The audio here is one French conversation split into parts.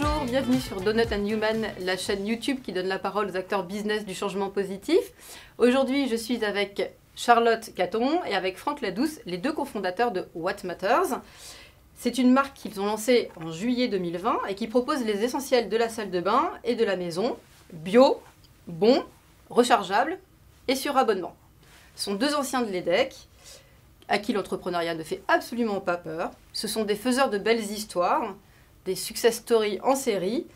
Bonjour, bienvenue sur Donut and Human, la chaîne YouTube qui donne la parole aux acteurs business du changement positif. Aujourd'hui, je suis avec Charlotte Caton et avec Franck Ladouce, les deux cofondateurs de What Matters. C'est une marque qu'ils ont lancée en juillet 2020 et qui propose les essentiels de la salle de bain et de la maison, bio, bon, rechargeable et sur abonnement. Ce sont deux anciens de l'EDEC à qui l'entrepreneuriat ne fait absolument pas peur. Ce sont des faiseurs de belles histoires, des success stories en série,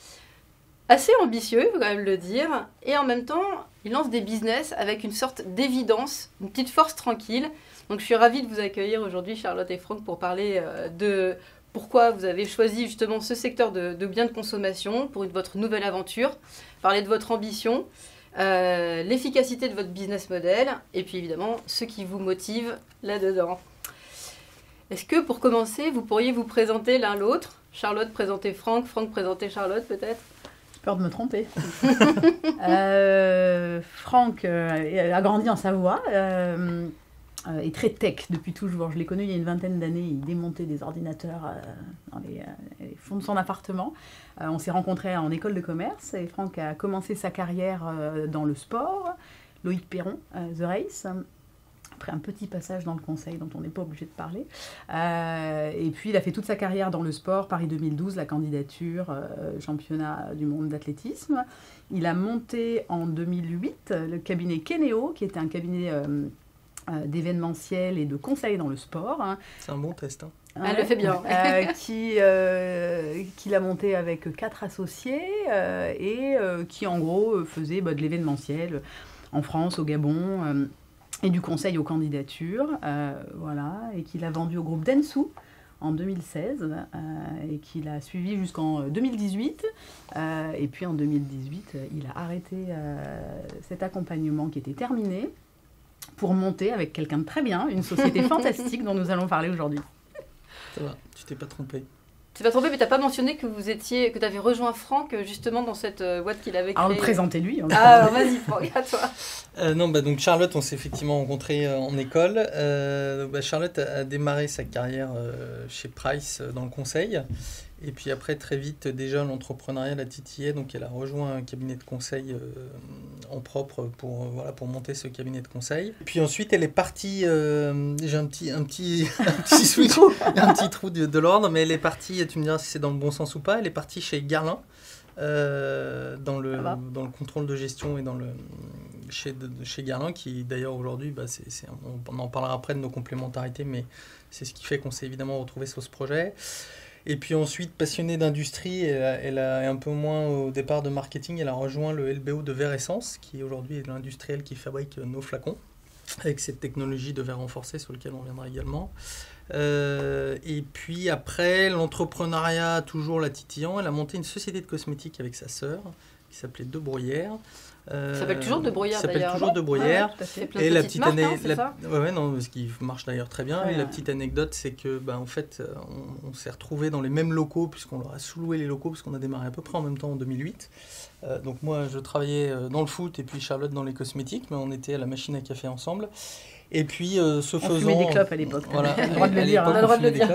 assez ambitieux, il faut quand même le dire, et en même temps, ils lancent des business avec une sorte d'évidence, une petite force tranquille. Donc je suis ravie de vous accueillir aujourd'hui, Charlotte et Franck, pour parler euh, de pourquoi vous avez choisi justement ce secteur de, biens de consommation pour votre nouvelle aventure, parler de votre ambition, euh, l'efficacité de votre business model, et puis évidemment ce qui vous motive là-dedans. Est-ce que pour commencer, vous pourriez vous présenter l'un l'autre? Charlotte présenter Franck, Franck présenter Charlotte peut-être Peur de me tromper. euh, Franck euh, a grandi en Savoie. Euh, euh, est très tech depuis toujours. Je l'ai connu il y a une vingtaine d'années. Il démontait des ordinateurs dans les, fonds de son appartement. on s'est rencontrés en école de commerce et Franck a commencé sa carrière dans le sport. Loïc Perron, The Race après un petit passage dans le conseil dont on n'est pas obligé de parler. Euh, et puis il a fait toute sa carrière dans le sport, Paris 2012, la candidature, euh, championnat du monde d'athlétisme. Il a monté en 2008 le cabinet Keneo, qui était un cabinet euh, d'événementiel et de conseil dans le sport. Hein. C'est un bon test. Hein. Elle le fait bien. qui qu'il a monté avec quatre associés et qui en gros faisait bah, de l'événementiel en France, au Gabon et du conseil aux candidatures, euh, voilà, et qu'il a vendu au groupe Densu en 2016 euh, et qu'il a suivi jusqu'en 2018. Euh, et puis en 2018, il a arrêté cet accompagnement qui était terminé pour monter avec quelqu'un de très bien, une société fantastique dont nous allons parler aujourd'hui. Ça va, tu t'es pas trompé. Tu vas trompé, mais tu n'as pas mentionné que vous étiez, que tu avais rejoint Franck justement dans cette euh, boîte qu'il avait créée. Alors, présentez-lui. Ah, vas-y, Franck, à toi. Euh, non, bah, donc Charlotte, on s'est effectivement rencontrés euh, en école. Bah, Charlotte a, démarré sa carrière chez Price dans le conseil. Et puis après, très vite, déjà, l'entrepreneuriat l'a titillé. Donc, elle a rejoint un cabinet de conseil euh, en propre pour, euh, voilà, pour monter ce cabinet de conseil. Puis ensuite, elle est partie. Euh, j'ai un petit, un petit, un petit, switch, un petit trou de, l'ordre, mais elle est partie, tu me diras si c'est dans le bon sens ou pas, elle est partie chez Garlin. dans, le, dans le contrôle de gestion et dans le, chez, chez Garlin, qui d'ailleurs aujourd'hui, bah, c'est, on, on, en parlera après de nos complémentarités, mais c'est ce qui fait qu'on s'est évidemment retrouvé sur ce projet. Et puis ensuite, passionnée d'industrie, elle, a un peu moins au départ de marketing, elle a rejoint le LBO de Verre Essence, qui aujourd'hui est l'industriel qui fabrique nos flacons, avec cette technologie de verre renforcé sur lequel on viendra également. Euh, et puis après, l'entrepreneuriat, toujours la titillant, elle a monté une société de cosmétiques avec sa sœur, qui s'appelait De. Euh, ça s'appelle toujours De Bruyères Ça s'appelle toujours De Bruyères. et la petite année, hein, ouais, non, ce qui marche d'ailleurs très bien. et la petite anecdote, c'est que, ben, en fait, euh, on, s'est retrouvé dans les mêmes locaux puisqu'on leur a sous-loué les locaux parce qu'on a démarré à peu près en même temps en 2008. Euh, donc moi, je travaillais dans le foot et puis Charlotte dans les cosmétiques, mais on était à la machine à café ensemble. Et puis, ce faisant. des clopes à l'époque. Voilà, on a le droit de le dire.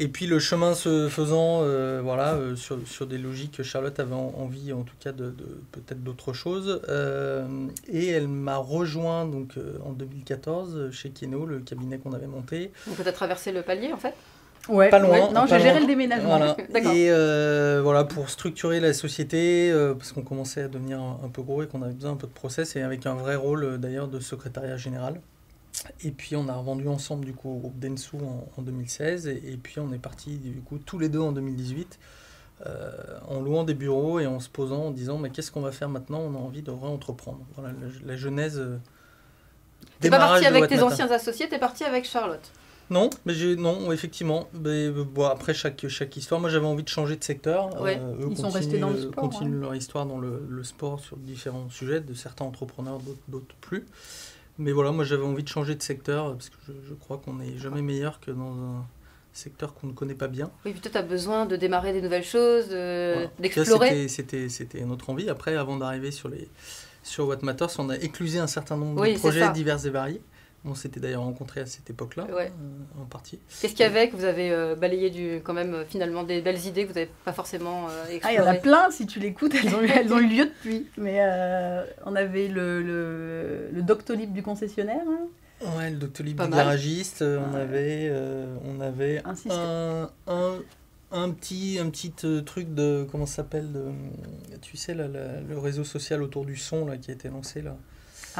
Et puis le chemin se faisant, euh, voilà, euh, sur, sur, des logiques, Charlotte avait envie en tout cas de, peut-être d'autres choses. Euh, et elle m'a rejoint donc en 2014 chez Keno, le cabinet qu'on avait monté. Donc tu as traversé le palier en fait? Ouais, pas loin. Non, j'ai géré le déménagement. Voilà. Et voilà, pour structurer la société, parce qu'on commençait à devenir un, un peu gros et qu'on avait besoin un peu de process, et avec un vrai rôle d'ailleurs de secrétariat général. Et puis on a revendu ensemble du coup au groupe Densu en, 2016 et, puis on est parti du coup tous les deux en 2018 euh, en louant des bureaux et en se posant en disant mais qu'est-ce qu'on va faire maintenant? On a envie de réentreprendre. Voilà la, genèse. Euh, t'es pas parti avec tes anciens associés, t'es parti avec Charlotte? Non, mais j'ai non effectivement. Mais, bon, après chaque chaque histoire, moi j'avais envie de changer de secteur. Euh, eux Ils sont restés dans le sport. Continuent leur histoire dans le, le, sport sur différents sujets, de certains entrepreneurs, d'autres plus. Mais voilà, moi j'avais envie de changer de secteur parce que je, crois qu'on n'est jamais meilleur que dans un secteur qu'on ne connaît pas bien. Oui, peut-être tu as besoin de démarrer des nouvelles choses, d'explorer. C'était notre envie. Après, avant d'arriver sur, les, sur What Matters, on a éclusé un certain nombre de projets divers et variés. On s'était d'ailleurs rencontrés à cette époque-là, Ouais. euh, en partie. Qu'est-ce qu'il y avait que vous avez euh, balayé du, quand même euh, finalement des belles idées que vous n'avez pas forcément euh, Ah, il y en a plein, si tu l'écoutes, elles, ont eu- elles ont eu lieu depuis. Mais euh, on avait le, le, le Doctolib du concessionnaire, hein. Ouais, le Doctolib Pas du mal. garagiste, euh, on avait, euh, on avait Un un, un, un petit, un petit truc de, comment ça s'appelle, tu sais, là, la- le réseau social autour du son là, qui a été lancé là.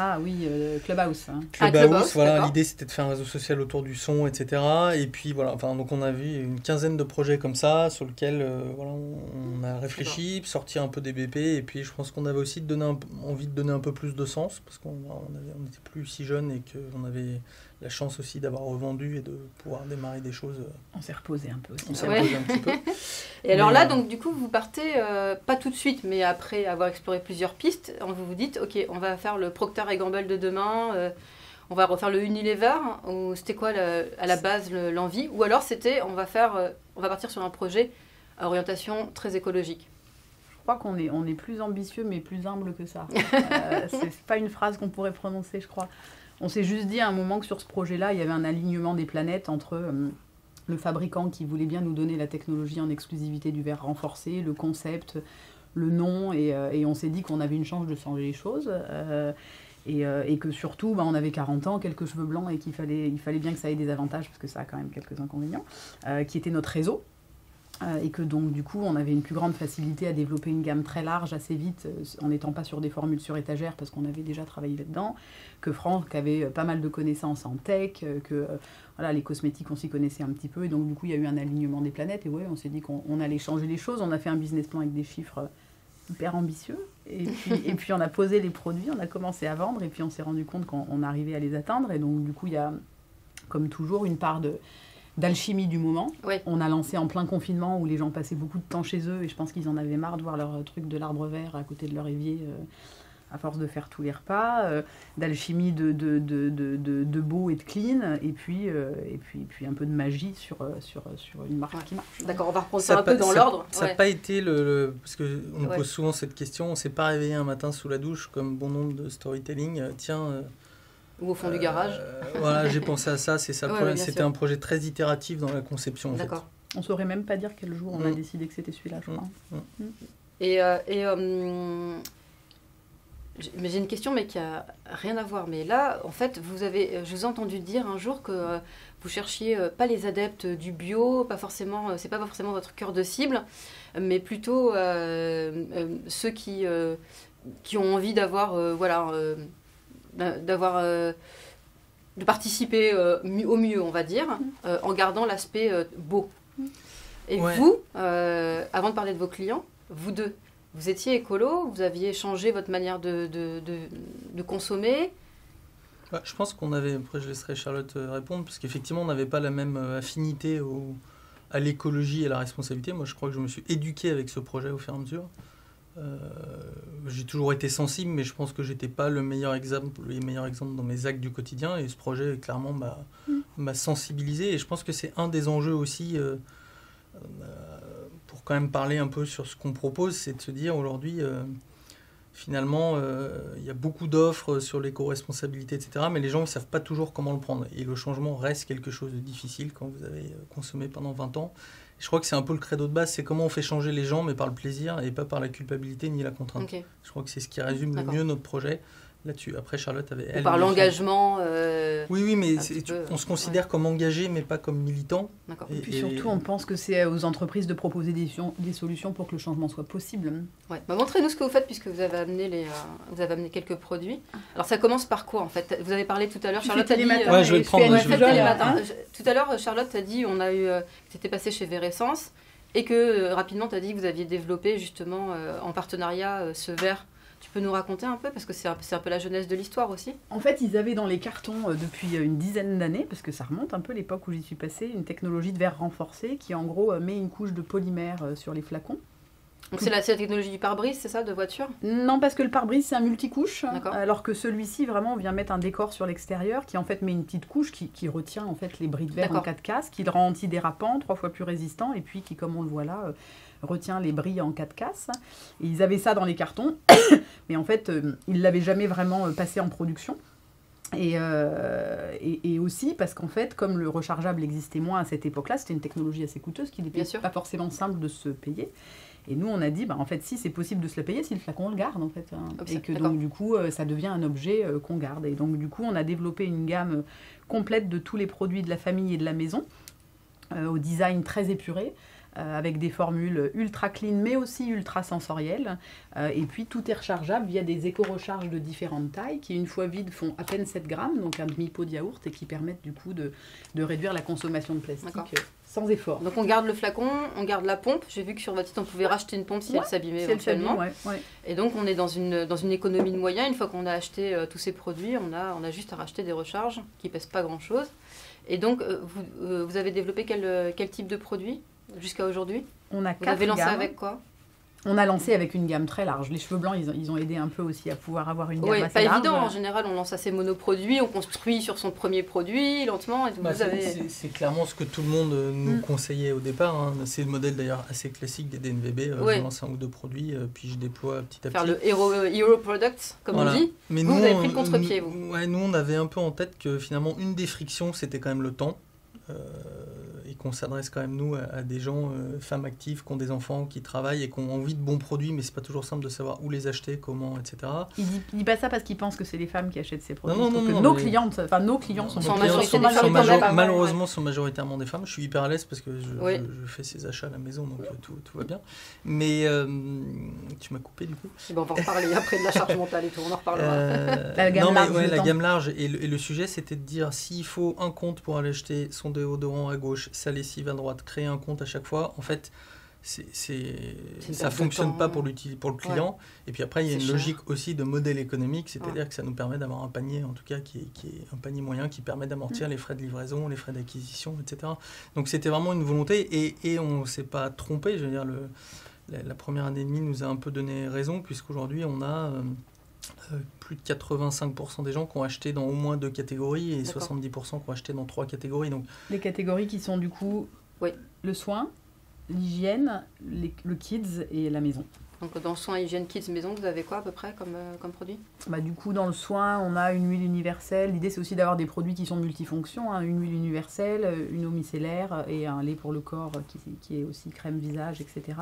Ah oui, euh, Clubhouse. hein. Ah, Clubhouse, Clubhouse, voilà, l'idée c'était de faire un réseau social autour du son, etc. Et puis voilà, enfin, donc on a vu une quinzaine de projets comme ça, sur lesquels euh, voilà, on, on a réfléchi, sorti un peu des BP, et puis je pense qu'on avait aussi de donner un p- envie de donner un peu plus de sens, parce qu'on on avait- on n'était plus si jeune et qu'on avait la chance aussi d'avoir revendu et de pouvoir démarrer des choses. euh, On s'est reposé un peu aussi. On s'est Ouais. reposé un petit peu. Et alors Mais, là, euh, donc du coup, vous partez euh, pas tout de suite, mais après avoir exploré plusieurs pistes, vous vous dites, ok, on va faire le Procter et Gamble de demain, euh, on va refaire le Unilever, ou c'était quoi le- à la base le- l'envie, ou alors c'était, on va faire, on va partir sur un projet à orientation très écologique. Je crois qu'on est, on est plus ambitieux, mais plus humble que ça. Euh, c'est pas une phrase qu'on pourrait prononcer, je crois. On s'est juste dit à un moment que sur ce projet-là, il y avait un alignement des planètes entre euh, le fabricant qui voulait bien nous donner la technologie en exclusivité du verre renforcé, le concept, le nom, et, euh, on s'est dit qu'on avait une chance de changer les choses. euh, et, que surtout, bah, on avait 40 ans, quelques cheveux blancs, et qu'il fallait, bien que ça ait des avantages, parce que ça a quand même quelques inconvénients, qui était notre réseau. Euh, et que donc du coup on avait une plus grande facilité à développer une gamme très large assez vite euh, en n'étant pas sur des formules sur étagère parce qu'on avait déjà travaillé là-dedans, que Franck avait euh, pas mal de connaissances en tech, que voilà, les cosmétiques on s'y connaissait un petit peu. Et donc du coup il y a eu un alignement des planètes. Et ouais on s'est dit qu'on on allait changer les choses, on a fait un business plan avec des chiffres hyper ambitieux. Et puis, et puis on a posé les produits, on a commencé à vendre. Et puis on s'est rendu compte qu'on on arrivait à les atteindre. Et donc du coup il y a comme toujours une part de d'alchimie du moment. Ouais. On a lancé en plein confinement où les gens passaient beaucoup de temps chez eux et je pense qu'ils en avaient marre de voir leur truc de l'arbre vert à côté de leur évier euh, à force de faire tous les repas, euh, d'alchimie de, de, de, de, de- de beau et de clean et puis, euh, et puis, puis un peu de magie sur, euh, sur, sur une marque Ouais. qui marche. D'accord, on va reprendre Ça un peu dans l'ordre. Ça n'a ouais. pas été le. le- parce qu'on Ouais. pose souvent cette question on s'est pas réveillé un matin sous la douche comme bon nombre de storytelling. euh, Tiens. Euh, Ou au fond du euh, garage. voilà, j'ai pensé à ça, c'est ça le Ouais, C'était un projet très itératif dans la conception. D'accord. On saurait même pas dire quel jour on a Mm. décidé que c'était celui-là, je crois. Et, euh, et euh, j'ai- mais j'ai une question, mais qui a rien à voir. Mais là, en fait, vous avez, je vous ai entendu dire un jour que euh, vous cherchiez euh, pas les adeptes du bio, pas forcément, euh, c'est pas forcément votre cœur de cible, mais plutôt euh, euh, ceux qui euh, qui ont envie d'avoir, euh, voilà, euh, d'avoir euh, de participer euh, au mieux, on va dire, euh, en gardant l'aspect euh, beau. Et Ouais. vous, euh, avant de parler de vos clients, vous deux, vous étiez écolo, vous aviez changé votre manière de, de, de, de consommer. Ouais, je pense qu'on avait, après je laisserai Charlotte répondre, parce qu'effectivement on n'avait pas la même affinité au, à l'écologie et à la responsabilité. Moi je crois que je me suis éduqué avec ce projet au fur et à mesure. Euh, j'ai toujours été sensible, mais je pense que j'étais pas le meilleur exemple, les meilleurs exemples dans mes actes du quotidien, et ce projet clairement m'a m'a sensibilisé, et je pense que c'est un des enjeux aussi, euh, euh, pour quand même parler un peu sur ce qu'on propose, c'est de se dire aujourd'hui, euh, finalement, il y a beaucoup d'offres sur l'éco-responsabilité, etc. Mais les gens ne savent pas toujours comment le prendre. Et le changement reste quelque chose de difficile quand vous avez consommé pendant 20 ans. Je crois que c'est un peu le credo de base, c'est comment on fait changer les gens, mais par le plaisir et pas par la culpabilité ni la contrainte. Je crois que c'est ce qui résume le mieux notre projet là-dessus. Après, Charlotte avait... Ou elle, par l'engagement. euh, Oui, oui, mais on se considère comme engagé, mais pas comme militant. D'accord. Et- Et puis surtout, on pense que c'est aux entreprises de proposer des, solutions pour que le changement soit possible. Ouais. Bah, Montrez-nous ce que vous faites puisque vous avez amené les, euh, vous avez amené quelques produits. Alors ça commence par quoi en fait? Vous avez parlé tout à l'heure. Tu Charlotte fais a dit. télématin Ouais, je vais prendre, Ouais, je vais hein. Tout à l'heure, Charlotte a dit, on a eu, euh, que t'étais passé chez Veressence et que euh, rapidement, tu as dit que vous aviez développé justement euh, en partenariat euh, ce verre. Tu peux nous raconter un peu parce que c'est un, peu la jeunesse de l'histoire aussi. En fait, ils avaient dans les cartons euh, depuis euh, une dizaine d'années, parce que ça remonte un peu l'époque où j'y suis passée, une technologie de verre renforcé qui en gros euh, met une couche de polymère sur les flacons. Donc c'est la, technologie du pare-brise, c'est ça, de voiture? Non, parce que le pare-brise c'est un multicouche, alors que celui-ci vraiment vient mettre un décor sur l'extérieur qui en fait met une petite couche qui, qui retient en fait les bris de verre en cas de casse, qui le rend antidérapant, trois fois plus résistant, et puis qui, comme on le voit là, retient les bris en cas de casse. Et ils avaient ça dans les cartons, mais en fait euh, ils l'avaient jamais vraiment euh, passé en production. Et, euh, et, et, aussi parce qu'en fait, comme le rechargeable existait moins à cette époque-là, c'était une technologie assez coûteuse qui n'était pas forcément simple de se payer. Et nous, on a dit, bah, en fait, si c'est possible de se le payer, si le flacon, on le garde, en fait. Hein. et que donc, du coup, ça devient un objet euh, qu'on garde. Et donc, du coup, on a développé une gamme complète de tous les produits de la famille et de la maison, au design très épuré. Euh, avec des formules ultra clean mais aussi ultra sensorielles. Euh, et puis tout est rechargeable via des éco-recharges de différentes tailles qui, une fois vides, font à peine 7 grammes, donc un demi-pot de yaourt, et qui permettent du coup de, de réduire la consommation de plastique euh, sans effort. Donc on garde le flacon, on garde la pompe. J'ai vu que sur votre site on pouvait racheter une pompe si elle s'abîmait éventuellement. Et donc on est dans une, dans une économie de moyens. Une fois qu'on a acheté tous ces produits, on a, on a juste à racheter des recharges qui pèsent pas grand chose. Et donc vous, vous avez développé quel, quel type de produit? Jusqu'à aujourd'hui On a Vous avez lancé avec quoi on a lancé avec une gamme très large. Les cheveux blancs, ils ont, aidé un peu aussi à pouvoir avoir une gamme oui, pas évident. En général, on lance assez monoproduits, on construit sur son premier produit lentement. Bah, c'est clairement ce que tout le monde euh, nous mm. conseillait au départ. Hein. C'est le modèle d'ailleurs assez classique des DNVB. Euh, je lance un ou deux produits, euh, puis je déploie petit à petit. Faire le hero, hero product, comme on dit. Mais vous, nous, vous avez pris le contre-pied, vous. Ouais, nous, on avait un peu en tête que finalement, une des frictions, c'était quand même le temps qu'on s'adresse quand même nous à, des gens, euh, femmes actives, qui ont des enfants, qui travaillent et qui ont envie de bons produits, mais c'est pas toujours simple de savoir où les acheter, comment, etc. Il dit, dit pas ça parce qu'il pense que c'est les femmes qui achètent ces produits. Non, non, non, nos clientes, enfin nos clients sont, malheureusement sont majoritairement des femmes. Je suis hyper à l'aise parce que je, fais ces achats à la maison, donc euh, tout, tout, va bien. Mais euh, tu m'as coupé du coup. Bon, on va en reparler après de la charge mentale et tout, on en reparlera. la gamme large. la gamme large. Et le, et le sujet, c'était de dire s'il faut un compte pour aller acheter son déodorant à gauche, sa lessive à droite, créer un compte à chaque fois, en fait, c'est, ça fonctionne pas pour, pour le client. Et puis après, il y a une logique aussi de modèle économique, c'est-à-dire que ça nous permet d'avoir un panier, en tout cas, qui est, qui est un panier moyen qui permet d'amortir mm. les frais de livraison, les frais d'acquisition, etc. Donc c'était vraiment une volonté et, et on ne s'est pas trompé. Je veux dire, le, la, première année et demie nous a un peu donné raison, puisqu'aujourd'hui, on a. Euh, euh, plus de 85% des gens qui ont acheté dans au moins deux catégories et 70% qui ont acheté dans trois catégories. Donc... Les catégories qui sont du coup oui. le soin, l'hygiène, le kids et la maison. Donc dans le soin, hygiène, kids, maison, vous avez quoi à peu près comme, euh, comme produit? Bah, Du coup, dans le soin, on a une huile universelle. L'idée, c'est aussi d'avoir des produits qui sont multifonctions. Hein. Une huile universelle, une eau micellaire et un lait pour le corps qui, qui est aussi crème visage, etc.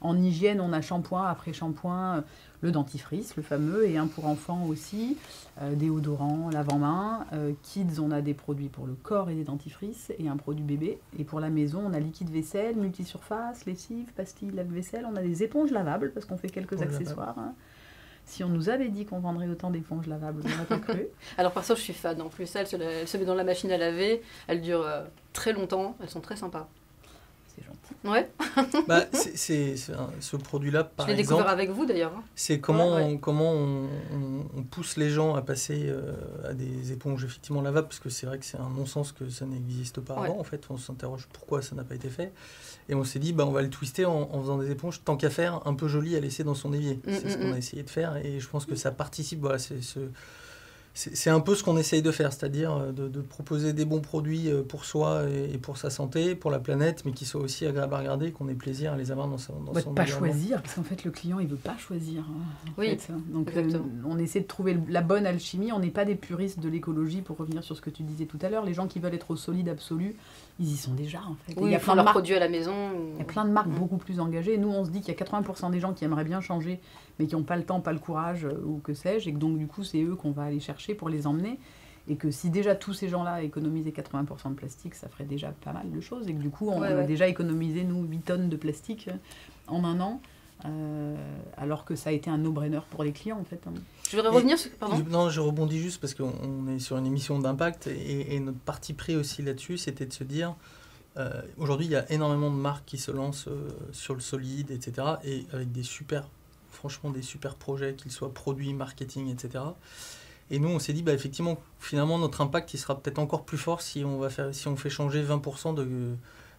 En hygiène, on a shampoing, après shampoing, le dentifrice, le fameux, et un pour enfants aussi, euh, déodorant, lavant-main. Euh, kids, on a des produits pour le corps et des dentifrices, et un produit bébé. Et pour la maison, on a liquide vaisselle, multisurface, lessive, pastilles, lave-vaisselle. On a des éponges lavables, parce qu'on fait quelques accessoires. Hein. Si on nous avait dit qu'on vendrait autant d'éponges lavables, on n'aurait pas cru. Alors, par contre, je suis fan. En plus, elle se, met dans la machine à laver. Elle dure euh, très longtemps. Elles sont très sympas c'est gentil. Ouais. bah, c'est, ce produit-là, par Je l'ai découvert avec vous d'ailleurs. Hein. C'est comment, on, comment on, on, pousse les gens à passer euh, à des éponges effectivement lavables, parce que c'est vrai que c'est un non-sens que ça n'existe pas avant. En fait, on s'interroge pourquoi ça n'a pas été fait. Et on s'est dit, bah, on va le twister en, faisant des éponges, tant qu'à faire, un peu jolies à laisser dans son évier. Mm, c'est ce mm, qu'on a mm. essayé de faire, et je pense que ça participe. Voilà, c'est ce c'est un peu ce qu'on essaye de faire, c'est-à-dire euh, de, proposer des bons produits euh, pour soi et, pour sa santé, pour la planète, mais qui soient aussi agréables à regarder, qu'on ait plaisir à les avoir dans, son, dans bah, Pas choisir, parce qu'en fait le client il veut pas choisir. Hein, oui. Hein. Donc euh, on essaie de trouver la bonne alchimie. On n'est pas des puristes de l'écologie pour revenir sur ce que tu disais tout à l'heure. Les gens qui veulent être au solide absolu, ils y sont déjà en fait. il y a plein de produits à la maison. Il y a plein de marques mm. beaucoup plus engagées. Nous on se dit qu'il y a 80% des gens qui aimeraient bien changer, mais qui n'ont pas le temps, pas le courage ou que sais-je, et que donc du coup c'est eux qu'on va aller chercher pour les emmener et que si déjà tous ces gens-là économisaient 80% de plastique, ça ferait déjà pas mal de choses, et que du coup, on a déjà économisé, nous, 8 tonnes de plastique euh, en un an, euh, alors que ça a été un no-brainer pour les clients, en fait. Hein. Je voudrais revenir sur... Pardon Non, je rebondis juste parce qu'on est sur une émission d'impact, et, notre parti pris aussi là-dessus, c'était de se dire... Euh, aujourd'hui, il y a énormément de marques qui se lancent sur le solide, etc. Et avec des super, franchement, des super projets, qu'ils soient produits, marketing, etc. Et nous, on s'est dit, bah, effectivement, finalement, notre impact, il sera peut-être encore plus fort si on, va faire, si on fait changer 20% de,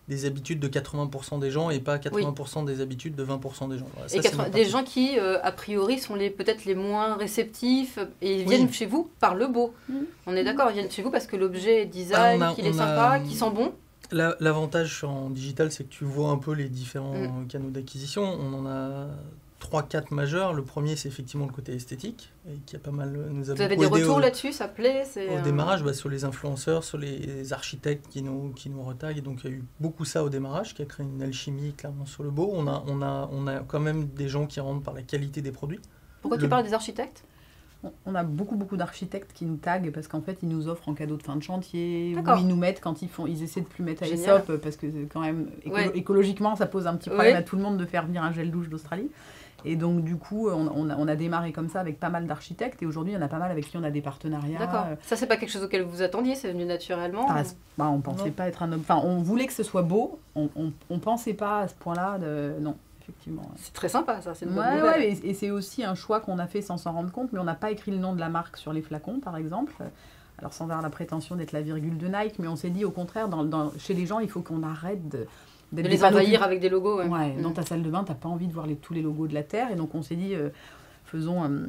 des habitudes de 80% des gens et pas 80% des habitudes de 20% des gens. et des gens qui, euh, a priori, sont les, peut-être les moins réceptifs et viennent chez vous par le beau. Mmh. On est d'accord, ils viennent chez vous parce que l'objet est design, ah, qu'il est sympa, qu'il sent bon. L'avantage en digital, c'est que tu vois un peu les différents mmh. canaux d'acquisition. On en a 3-4 majeurs. Le premier, c'est effectivement le côté esthétique, et qui a pas mal nous a Vous avez des retours là-dessus, ça plaît? C'est, au euh, démarrage, bah, sur les influenceurs, sur les architectes qui nous, qui nous retaguent. Donc il y a eu beaucoup ça au démarrage, qui a créé une alchimie clairement sur le beau. On a, on a, on a quand même des gens qui rentrent par la qualité des produits. Pourquoi tu le- parles des architectes? On- a beaucoup beaucoup d'architectes qui nous taguent parce qu'en fait ils nous offrent en cadeau de fin de chantier ou ils nous mettent quand ils font ils essaient de plus mettre à. ESOP parce que quand même Ouais. écologiquement ça pose un petit problème Ouais. à tout le monde de faire venir un gel douche d'Australie et donc du coup on, on a, on a démarré comme ça avec pas mal d'architectes et aujourd'hui il y en a pas mal avec qui on a des partenariats. D'accord. Euh, Ça, c'est pas quelque chose auquel vous attendiez, c'est venu naturellement c'est- bah, on pensait Non. pas être un homme. Enfin, on voulait que ce soit beau. On, on, on pensait pas à ce point-là. De... Non, effectivement. C'est très sympa, ça, c'est une bonne Ouais, nouvelle. ouais, et, et c'est aussi un choix qu'on a fait sans s'en rendre compte, mais on n'a pas écrit le nom de la marque sur les flacons, par exemple. Alors sans avoir la prétention d'être la virgule de Nike, mais on s'est dit au contraire, dans, dans- chez les gens, il faut qu'on arrête de, De les envahir avec des logos. Ouais. Ouais, Mm. dans ta salle de bain, t'as pas envie de voir les- tous les logos de la Terre, et donc on s'est dit, euh, faisons un,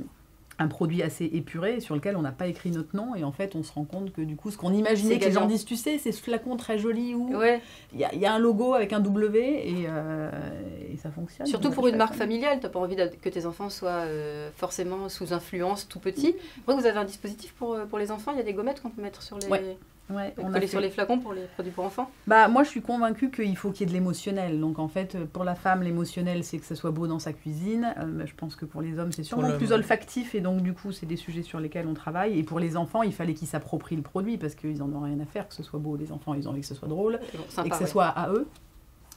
un produit assez épuré sur lequel on n'a pas écrit notre nom, et en fait on se rend compte que du coup, ce qu'on imaginait que les gens disent, tu sais, c'est ce flacon très joli où Ouais. il y, a- il y a un logo avec un W et, euh, et ça fonctionne. Surtout pour une marque familiale, t'as pas envie que tes enfants soient euh, forcément sous influence tout petits. Après, vous avez un dispositif pour, euh, pour les enfants, il y a des gommettes qu'on peut mettre sur les. Ouais, Ouais, on coller fait- sur les flacons pour les produits pour enfants? Bah, moi, je suis convaincue qu'il faut qu'il y ait de l'émotionnel. Donc, en fait, pour la femme, l'émotionnel, c'est que ce soit beau dans sa cuisine. Euh, mais je pense que pour les hommes, c'est sûrement plus olfactif. Et donc, du coup, c'est des sujets sur lesquels on travaille. Et pour les enfants, il fallait qu'ils s'approprient le produit parce qu'ils en ont rien à faire que ce soit beau. Les enfants, ils ont envie que ce soit drôle Et que ce ouais. soit à eux.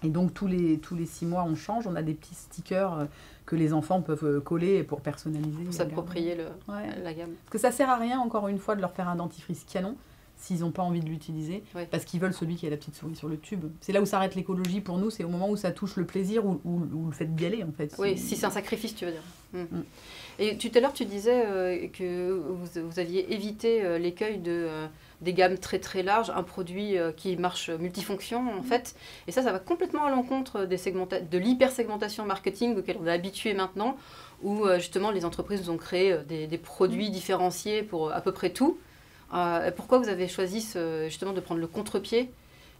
Et donc, tous les, tous les six mois, on change. On a des petits stickers euh, que les enfants peuvent euh, coller pour personnaliser. Pour s'approprier. Ouais. la gamme. Parce que ça sert à rien, encore une fois, de leur faire un dentifrice canon s'ils n'ont pas envie de l'utiliser, Ouais. parce qu'ils veulent celui qui a la petite souris sur le tube. C'est là où s'arrête l'écologie pour nous, c'est au moment où ça touche le plaisir ou, ou- ou le fait d'y aller, en fait. Oui, si c'est un sacrifice, tu veux dire. Mm. Mm. Et tout à l'heure, tu disais euh, que vous, vous aviez évité euh, l'écueil de, euh, des gammes très très larges, un produit qui marche multifonction en fait. Et ça, ça va complètement à l'encontre des segmenta- de l'hypersegmentation marketing auquel on est habitué maintenant, où justement les entreprises nous ont créé des, des produits différenciés pour à peu près tout. Euh, pourquoi vous avez choisi justement de prendre le contre-pied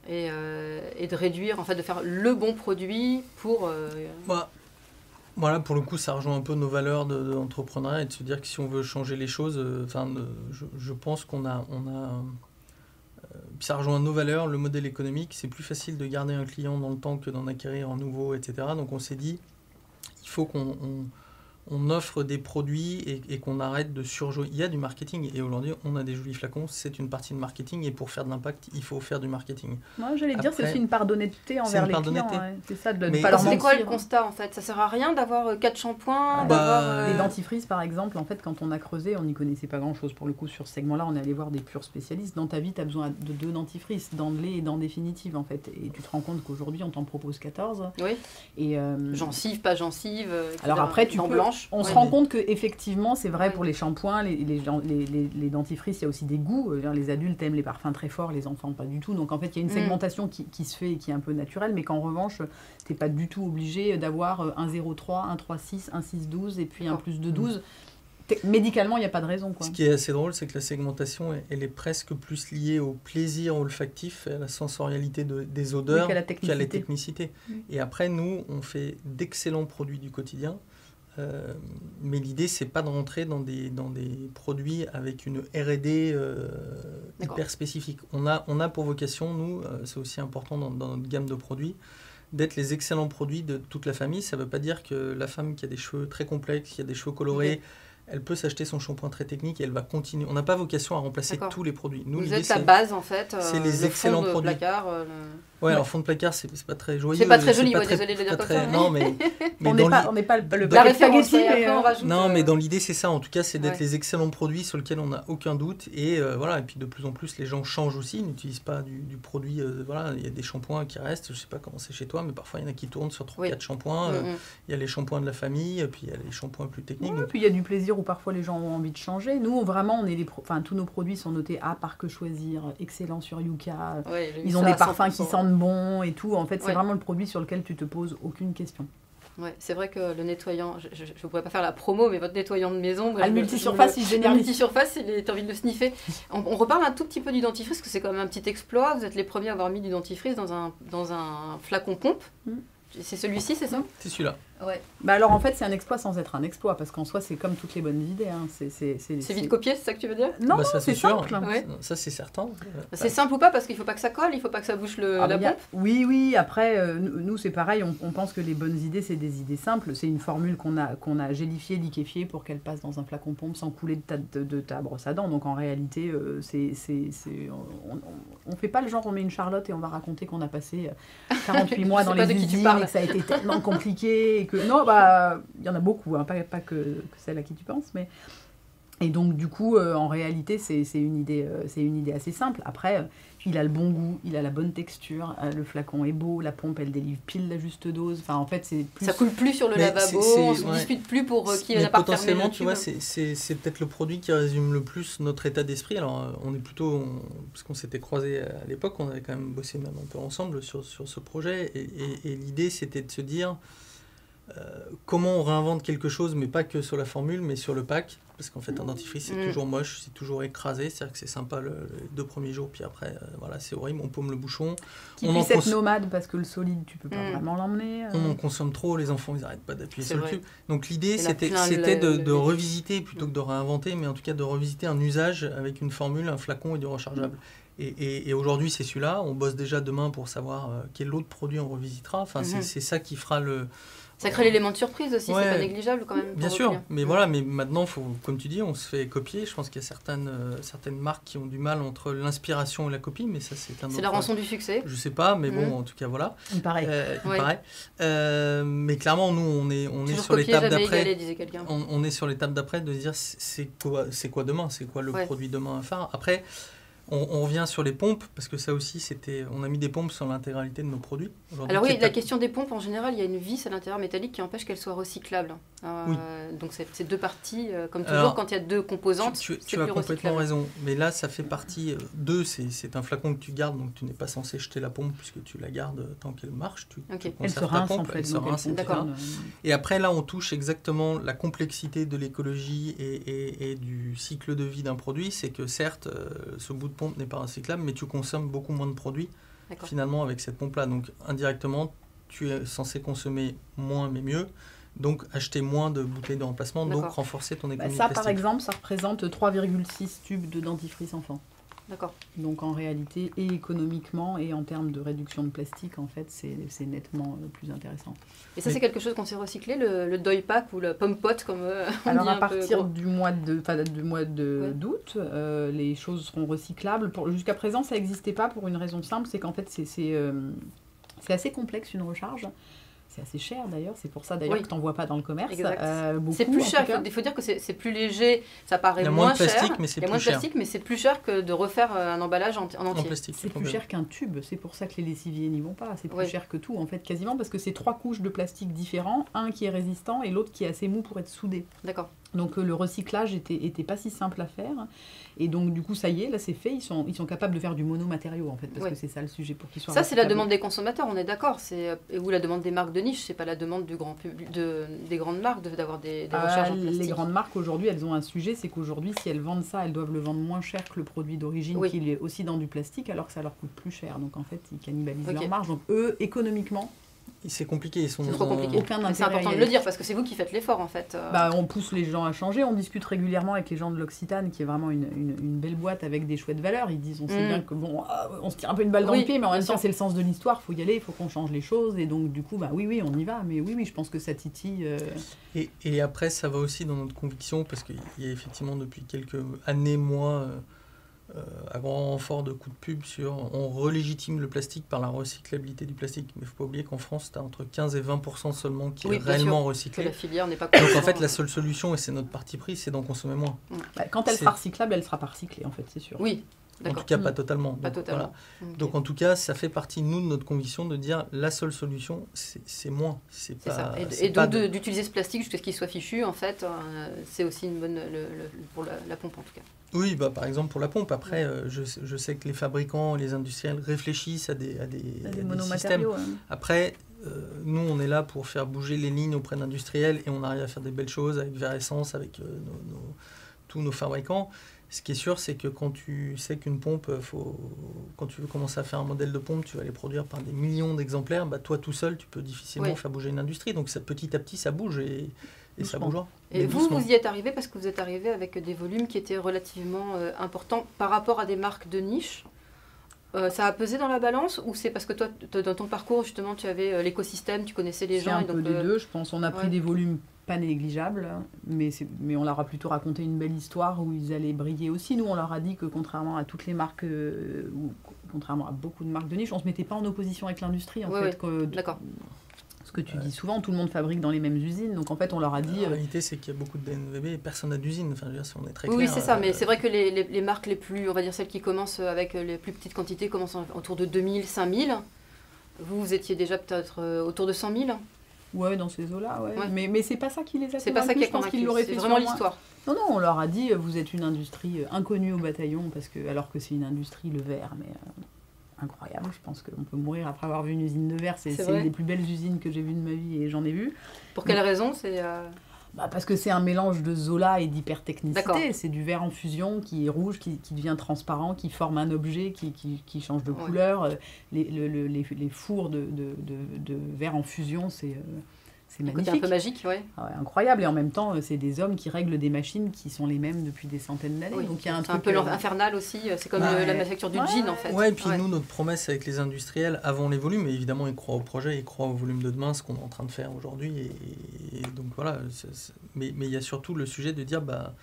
et, euh, et de réduire, en fait, de faire le bon produit pour. euh, Bah, voilà, pour le coup, ça rejoint un peu nos valeurs de- d'entrepreneuriat et de se dire que si on veut changer les choses, euh, enfin, je, je pense qu'on a, on a, ça rejoint nos valeurs, le modèle économique. C'est plus facile de garder un client dans le temps que d'en acquérir un nouveau, etc. Donc on s'est dit, il faut qu'on on- offre des produits et, et qu'on arrête de surjouer. Il y a du marketing et aujourd'hui on a des jolis flacons, c'est une partie de marketing et pour faire de l'impact, il faut faire du marketing. Moi, j'allais dire, c'est Après, aussi une part d'honnêteté envers les clients. ouais. C'est ça, de ne Mais pas leur C'était mentir. quoi le constat en fait? Ça sert à rien d'avoir euh, quatre shampoings, Ouais. d'avoir. Bah, euh, Les dentifrices, par exemple, en fait, quand on a creusé, on n'y connaissait pas grand-chose. Pour le coup, sur ce segment-là, on est allé voir des purs spécialistes. Dans ta vie, tu as besoin de deux dentifrices, dans de lait et dans définitive, en fait. Et tu te rends compte qu'aujourd'hui, on t'en propose 14. Oui, Et, euh, gencive, pas gencive. euh, etc. Alors après, tu peux- On se rend compte que effectivement, c'est vrai Ouais. pour les shampoings, les, les, les, les- les dentifrices, il y a aussi des goûts. Euh, Les adultes aiment les parfums très forts, les enfants pas du tout. Donc en fait, il y a une Mm. segmentation qui, qui se fait et qui est un peu naturelle, mais qu'en revanche, t'es pas du tout obligé d'avoir euh, un 0,3, un 3,6, un 6,12 et puis un plus de 12. T'es- Médicalement, il n'y a pas de raison. Quoi. Ce qui est assez drôle, c'est que la segmentation, elle- est presque plus liée au plaisir olfactif, à la sensorialité de- des odeurs, qu'à la qu'à la technicité. technicité. Mm. Et après, nous, on fait d'excellents produits du quotidien. Euh, mais l'idée, c'est pas de rentrer dans des, dans des produits avec une R&D euh, D'accord. hyper spécifique. On a, on a pour vocation, nous, euh, c'est aussi important dans, dans notre gamme de produits, d'être les excellents produits de toute la famille. Ça ne veut pas dire que la femme qui a des cheveux très complexes, qui a des cheveux colorés, elle peut s'acheter son shampoing très technique et elle va continuer. On n'a pas vocation à remplacer tous les produits. Nous, Vous êtes la base en fait. c'est les le excellents fond de produits. placard. le- Ouais, alors fond de placard, c'est c'est pas très joyeux. C'est pas très joli, pas ouais, désolé de le dire pas comme ça, très- Non, mais, mais on n'est pas, on pas le, le La référence, mais, après on euh, rajoute. Non, mais euh, dans l'idée, c'est ça. En tout cas, c'est d'être Ouais. les excellents produits sur lesquels on n'a aucun doute. Et euh, voilà. Et puis de plus en plus, les gens changent aussi. Ils n'utilisent pas du, du produit. euh, voilà, il y a des shampoings qui restent. Je sais pas comment c'est chez toi, mais parfois il y en a qui tournent sur 3-4 Oui. shampoings. Euh, mm, mm. Il y a les shampoings de la famille, puis il y a les shampoings plus techniques. Ouais, Donc, puis il y a du plaisir où parfois les gens ont envie de changer. Nous, vraiment, on est les pro- enfin, tous nos produits sont notés A par que choisir, excellent sur Yuka. Ils ont des parfums qui 100%. Sentent bon et tout. En fait, c'est Ouais. vraiment le produit sur lequel tu te poses aucune question. Ouais, c'est vrai que le nettoyant, je ne pourrais pas faire la promo, mais votre nettoyant de maison. Ah, le multisurface, il me- Le génère multisurface, il est- t'as envie de le sniffer. On, on reparle un tout petit peu du dentifrice, parce que c'est quand même un petit exploit. Vous êtes les premiers à avoir mis du dentifrice dans un, dans un flacon pompe. Mm. C'est celui-ci, c'est ça? C'est celui-là. Ouais. Bah alors en fait c'est un exploit sans être un exploit parce qu'en soi c'est comme toutes les bonnes idées. hein. C'est vite copié, c'est ça que tu veux dire? Non, Bah, non, c'est simple. Ouais. Ça, c'est certain. C'est simple ou pas parce qu'il faut pas que ça colle, il faut pas que ça bouche le, Ah, la a- pompe? Oui, oui. Après, euh, nous, c'est pareil. On, on pense que les bonnes idées, c'est des idées simples. C'est une formule qu'on a, qu'on a gélifiée, liquéfiée pour qu'elle passe dans un flacon pompe sans couler de ta, de, de ta brosse à dents. Donc en réalité, euh, c'est, on, on, on fait pas le genre, on met une charlotte et on va raconter qu'on a passé euh, 48 mois Je dans les usines et que ça a été tellement compliqué. Et que... Non, bah, il y en a beaucoup, hein, pas, pas que, que celle à qui tu penses, mais. Et donc, du coup, euh, en réalité, c'est c'est une, idée, euh, c'est une idée assez simple. Après, euh, il a le bon goût, il a la bonne texture, euh, le flacon est beau, la pompe, elle délivre pile la juste dose. Enfin, en fait, c'est plus... Ça coule plus sur le Mais lavabo, on se ouais. dispute plus pour euh, qui pas refermé potentiellement, le tu vois, c'est- c'est c'est peut-être le produit qui résume le plus notre état d'esprit. Alors, euh, on est plutôt, on- parce qu'on s'était croisés à l'époque, on avait quand même bossé même un peu ensemble sur, sur ce projet, et, et- et l'idée c'était de se dire euh, comment on réinvente quelque chose, mais pas que sur la formule, mais sur le pack? Parce qu'en fait, un dentifrice, c'est Mm. toujours moche, c'est toujours écrasé, c'est-à-dire que c'est sympa le- les deux premiers jours, puis après, euh, voilà, c'est horrible, on paume le bouchon. qui on en puisse être cons- nomade parce que le solide, tu peux pas Mm. vraiment l'emmener. euh. On en consomme trop, les enfants ils n'arrêtent pas d'appuyer sur vrai. le tube. Donc l'idée c'était de, le- de le- revisiter plutôt que de réinventer, mais en tout cas de revisiter un usage avec une formule, un flacon et du rechargeable. Et, et- et aujourd'hui c'est celui-là, on bosse déjà demain pour savoir euh, quel autre produit on revisitera. Enfin c'est- Mhm. c'est ça qui fera le... Ça crée l'élément de surprise aussi, Ouais. c'est pas négligeable quand même. Bien sûr, clients. mais voilà, mais maintenant, faut, comme tu dis, on se fait copier. Je pense qu'il y a certaines, euh, certaines marques qui ont du mal entre l'inspiration et la copie, mais ça c'est un C'est la rançon du succès. Je sais pas, mais bon, Mhm. en tout cas voilà. Il paraît. Euh, il Ouais. paraît. Euh, mais clairement, nous, on est, on est sur l'étape d'après. On, on est sur l'étape d'après de se dire c'est- quoi, c'est quoi demain, c'est quoi le Ouais. produit demain à faire? Après, on, on revient sur les pompes parce que ça aussi, c'était, on a mis des pompes sur l'intégralité de nos produits. Alors oui, la question des pompes, en général, il y a une vis à l'intérieur métallique qui empêche qu'elles soient recyclables. Euh, Donc c'est c'est deux parties, euh, comme toujours, Alors, quand il y a deux composantes, Tu, tu- c'est tu as complètement raison, mais là ça fait partie. euh, deux, c'est un flacon que tu gardes, donc tu n'es pas censé jeter la pompe puisque tu la gardes tant qu'elle marche. Tu, Ok. tu Elle se rince en pompe, fait. elle se rince, Et après, là, on touche exactement la complexité de l'écologie et, et- et du cycle de vie d'un produit. C'est que certes, euh, ce bout de pompe n'est pas recyclable, mais tu consommes beaucoup moins de produits finalement avec cette pompe-là. Donc indirectement, tu es censé consommer moins mais mieux. Donc acheter moins de bouteilles de remplacement, donc renforcer ton bah, économie ça, par exemple, ça représente 3,6 tubes de dentifrice enfant. D'accord. Donc en réalité, et économiquement et en termes de réduction de plastique, en fait, c'est c'est nettement euh, plus intéressant. Et ça, Mais- c'est quelque chose qu'on s'est recyclé, le, le doy pack ou le pomme pot, comme euh, on Alors dit à partir du mois de, du mois de Ouais. d'août, euh, les choses seront recyclables. Pour- Jusqu'à présent, ça n'existait pas pour une raison simple, c'est qu'en fait, c'est euh, c'est assez complexe une recharge. C'est assez cher d'ailleurs, c'est pour ça d'ailleurs Oui. que tu n'en vois pas dans le commerce. Euh, C'est plus en cher, il faut, il faut dire que c'est plus léger, ça paraît Il y a moins moins de plastique, cher. mais c'est Il y a plus moins de cher. plastique, mais c'est plus cher que de refaire euh, un emballage en, en En entier. plastique, C'est plus cher qu'un tube, c'est pour ça que les lessiviers n'y vont pas. C'est plus cher que tout en fait, quasiment, parce que c'est trois couches de plastique différents, un qui est résistant et l'autre qui est assez mou pour être soudé. D'accord. Donc euh, le recyclage était, était pas si simple à faire. Et donc du coup, ça y est, là c'est fait. Ils sont, ils sont capables de faire du monomatériau en fait, parce que c'est ça le sujet pour qu'ils soient Ça, c'est la demande des consommateurs, on est d'accord. C'est euh, et ou la demande des marques de niche, c'est pas la demande du grand public, de, des grandes marques d'avoir des, des Ah, en les plastique. grandes marques aujourd'hui, elles ont un sujet, c'est qu'aujourd'hui, si elles vendent ça, elles doivent le vendre moins cher que le produit d'origine, Oui. qui est aussi dans du plastique, alors que ça leur coûte plus cher. Donc en fait, ils cannibalisent leur marge. Donc eux, économiquement, C'est compliqué. Ils sont C'est trop compliqué. aucun c'est important de le dire parce que c'est vous qui faites l'effort en fait. euh. Bah, on pousse les gens à changer. On discute régulièrement avec les gens de l'Occitane, qui est vraiment une, une- une belle boîte avec des chouettes valeurs. Ils disent, on sait Mm. bien que bon, ah, on se tire un peu une balle dans Oui, le pied, mais en même temps, c'est le sens de l'histoire. Faut y aller, il faut qu'on change les choses. Et donc, du coup, bah oui, oui, on y va. Mais oui, oui, je pense que ça titille. euh, Et, et après, ça va aussi dans notre conviction, parce qu'il y a effectivement depuis quelques années, mois, euh, euh, à grand renfort de coups de pub sur on relégitime le plastique par la recyclabilité du plastique. Mais il ne faut pas oublier qu'en France, tu as entre 15 et 20% seulement qui Oui, est réellement recyclé. la filière n'est pas. Donc en fait, la seule solution, et c'est notre parti pris, c'est d'en consommer moins. bah, quand elle sera recyclable, elle sera pas recyclée, en fait, c'est sûr. Oui, En tout cas, pas Mm. totalement. Pas Donc, totalement. voilà. Donc en tout cas, ça fait partie, nous, de notre conviction de dire la seule solution, c'est moins. C'est pas- ça. Et, donc de- d'utiliser ce plastique jusqu'à ce qu'il soit fichu, en fait, euh, c'est aussi une bonne le- le- pour la, la pompe en tout cas. Oui, bah, par exemple pour la pompe. Après, euh, je, sais- je sais que les fabricants, les industriels réfléchissent à des, à des, à des systèmes. hein. Après, euh, nous, on est là pour faire bouger les lignes auprès d'industriels et on arrive à faire des belles choses avec Veressence, avec euh, nos- nos- tous nos fabricants. Ce qui est sûr, c'est que quand tu sais qu'une pompe, faut, quand tu veux commencer à faire un modèle de pompe, tu vas les produire par des millions d'exemplaires. Bah, toi, tout seul, tu peux difficilement faire bouger une industrie. Donc, ça, petit à petit, ça bouge et, et ça. Et vous, doucement. vous y êtes arrivé parce que vous êtes arrivé avec des volumes qui étaient relativement euh, importants par rapport à des marques de niche. Euh, ça a pesé dans la balance ou c'est parce que toi, dans ton parcours, justement, tu avais euh, l'écosystème, tu connaissais les gens un et peu des deux, je pense. On a pris ouais. des volumes pas négligeables, mais, mais on leur a plutôt raconté une belle histoire où ils allaient briller aussi. Nous, on leur a dit que contrairement à toutes les marques, ou contrairement à beaucoup de marques de niche, on se mettait pas en opposition avec l'industrie. En Ouais, fait, ouais. que- D'accord. Ce que tu dis souvent, tout le monde fabrique dans les mêmes usines. Donc en fait, on leur a dit. La euh, réalité, c'est qu'il y a beaucoup de DNVB et personne n'a d'usine. Enfin, je veux dire, si on est très Oui, clair. c'est ça, euh, mais c'est vrai que les, les- les marques les plus, on va dire celles qui commencent avec les plus petites quantités, commencent en- autour de 2000, 5000. Vous, vous étiez déjà peut-être euh, autour de 100 000. Ouais, dans ces eaux-là, ouais. Ouais. Mais, mais c'est pas ça qui les a C'est pas ça qui a je pense convaincu. qu'ils l'auraient C'est fait vraiment l'histoire. Non, non, on leur a dit, euh, vous êtes une industrie euh, inconnue au bataillon, parce que, alors que c'est une industrie, le verre, mais euh, incroyable. Je pense qu'on peut mourir après avoir vu une usine de verre. C'est une des plus belles usines que j'ai vues de ma vie et j'en ai vu. Pour quelle raison C'est euh, Bah, parce que c'est un mélange de Zola et d'hypertechnicité. C'est du verre en fusion qui est rouge, qui, qui devient transparent, qui forme un objet, qui, qui, qui change de Ouais. couleur. Euh, Les, le- le- les, les fours de, de, de, de verre en fusion, c'est euh, c'est un côté un magnifique. peu magique, ouais. Ah ouais, incroyable. Et en même temps, euh, c'est des hommes qui règlent des machines qui sont les mêmes depuis des centaines d'années. Oui. Donc il y a un C'est un truc. peu euh, infernal aussi. euh, C'est comme Bah, euh, la manufacture du Ouais, jean, en fait. Ouais, et puis Ouais. nous, notre promesse avec les industriels, avant les volumes, et évidemment, ils croient au projet, ils croient au volume de demain, ce qu'on est en train de faire aujourd'hui. Et, et donc voilà, mais il y a surtout le sujet de dire, bah,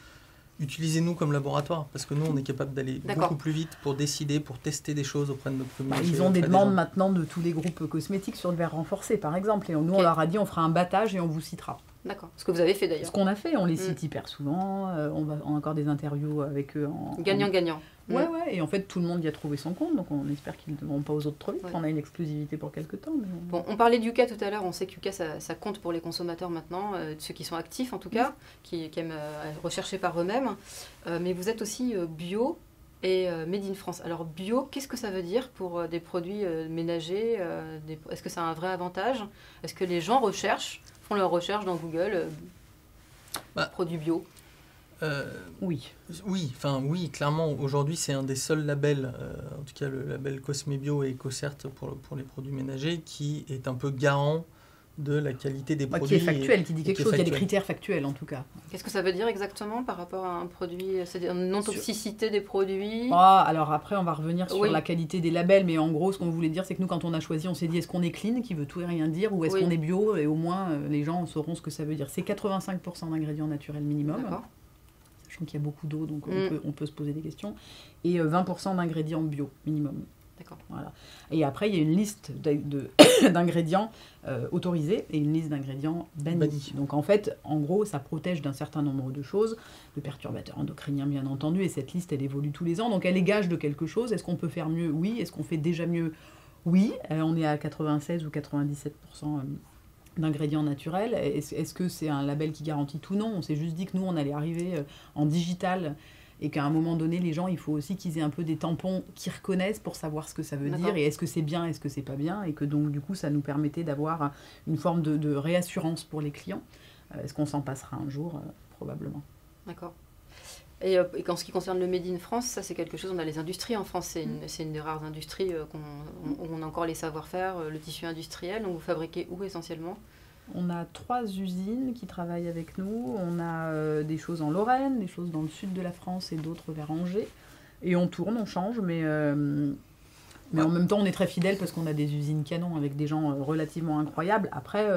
utilisez-nous comme laboratoire, parce que nous, on est capable d'aller beaucoup plus vite pour décider, pour tester des choses auprès de notre bah, communauté. ils ont des demandes maintenant de tous les groupes cosmétiques sur le verre renforcé, par exemple. Et nous, on leur a dit, on fera un battage et on vous citera. D'accord. Ce que vous avez fait Ce d'ailleurs. qu'on a fait, on les Mm. cite hyper souvent. euh, on, va, on a encore des interviews avec eux. En, en- Gagnant-gagnant. Ouais, Mm. ouais. Et en fait, tout le monde y a trouvé son compte. Donc on espère qu'ils ne vont pas aux autres trop vite. Ouais. On a une exclusivité pour quelques temps. Mais... Bon, on parlait d'Uka tout à l'heure, on sait qu'Uka ça, ça compte pour les consommateurs maintenant, euh, ceux qui sont actifs en tout cas, qui, qui aiment euh, rechercher par eux-mêmes. Mais vous êtes aussi bio et made in France. Alors bio, qu'est-ce que ça veut dire pour des produits ménagers des- Est-ce que c'est un vrai avantage? Est-ce que les gens recherchent, font leur recherche dans Google, euh, Bah. produits bio Euh, Oui. Oui, enfin oui, clairement, aujourd'hui c'est un des seuls labels, euh, en tout cas le label Cosmebio et EcoCert pour, pour les produits ménagers, qui est un peu garant de la qualité des Bah, qui produits. est factuel, qui dit quelque qui chose. Il y a des critères factuels en tout cas. Qu'est-ce que ça veut dire exactement par rapport à un produit C'est une non-toxicité des produits? Ah, alors après, on va revenir sur Oui. la qualité des labels, mais en gros, ce qu'on voulait dire, c'est que nous, quand on a choisi, on s'est dit est-ce qu'on est clean, qui veut tout et rien dire, ou est-ce Oui. qu'on est bio, et au moins euh, les gens sauront ce que ça veut dire. C'est 85% d'ingrédients naturels minimum, D'accord. sachant qu'il y a beaucoup d'eau, donc on, Mm. peut, on peut se poser des questions, et euh, 20% d'ingrédients bio minimum. D'accord. Voilà. Et après, il y a une liste d'ingrédients euh, autorisés et une liste d'ingrédients bannis. Bannis. Donc en fait, en gros, ça protège d'un certain nombre de choses, de perturbateurs endocriniens bien entendu, et cette liste, elle évolue tous les ans. Donc elle est gage de quelque chose. Est-ce qu'on peut faire mieux? Oui. Est-ce qu'on fait déjà mieux? Oui. Euh, on est à 96 ou 97% d'ingrédients naturels. Est-ce est-ce que c'est un label qui garantit tout? Non. On s'est juste dit que nous, on allait arriver euh, en digital et qu'à un moment donné, les gens, il faut aussi qu'ils aient un peu des tampons qu'ils reconnaissent pour savoir ce que ça veut dire et est-ce que c'est bien, est-ce que c'est pas bien, et que donc du coup, ça nous permettait d'avoir une forme de, de réassurance pour les clients. Euh, est-ce qu'on s'en passera un jour? Euh, Probablement. D'accord. Et, euh, et en ce qui concerne le Made in France, ça c'est quelque chose, on a les industries en France, c'est une, une des rares industries qu'on, on- où on a encore les savoir-faire, le tissu industriel, donc vous fabriquez où essentiellement? On a trois usines qui travaillent avec nous. On a euh, des choses en Lorraine, des choses dans le sud de la France et d'autres vers Angers. Et on tourne, on change, mais, euh, en même temps, on est très fidèle parce qu'on a des usines canons avec des gens euh, relativement incroyables. Après,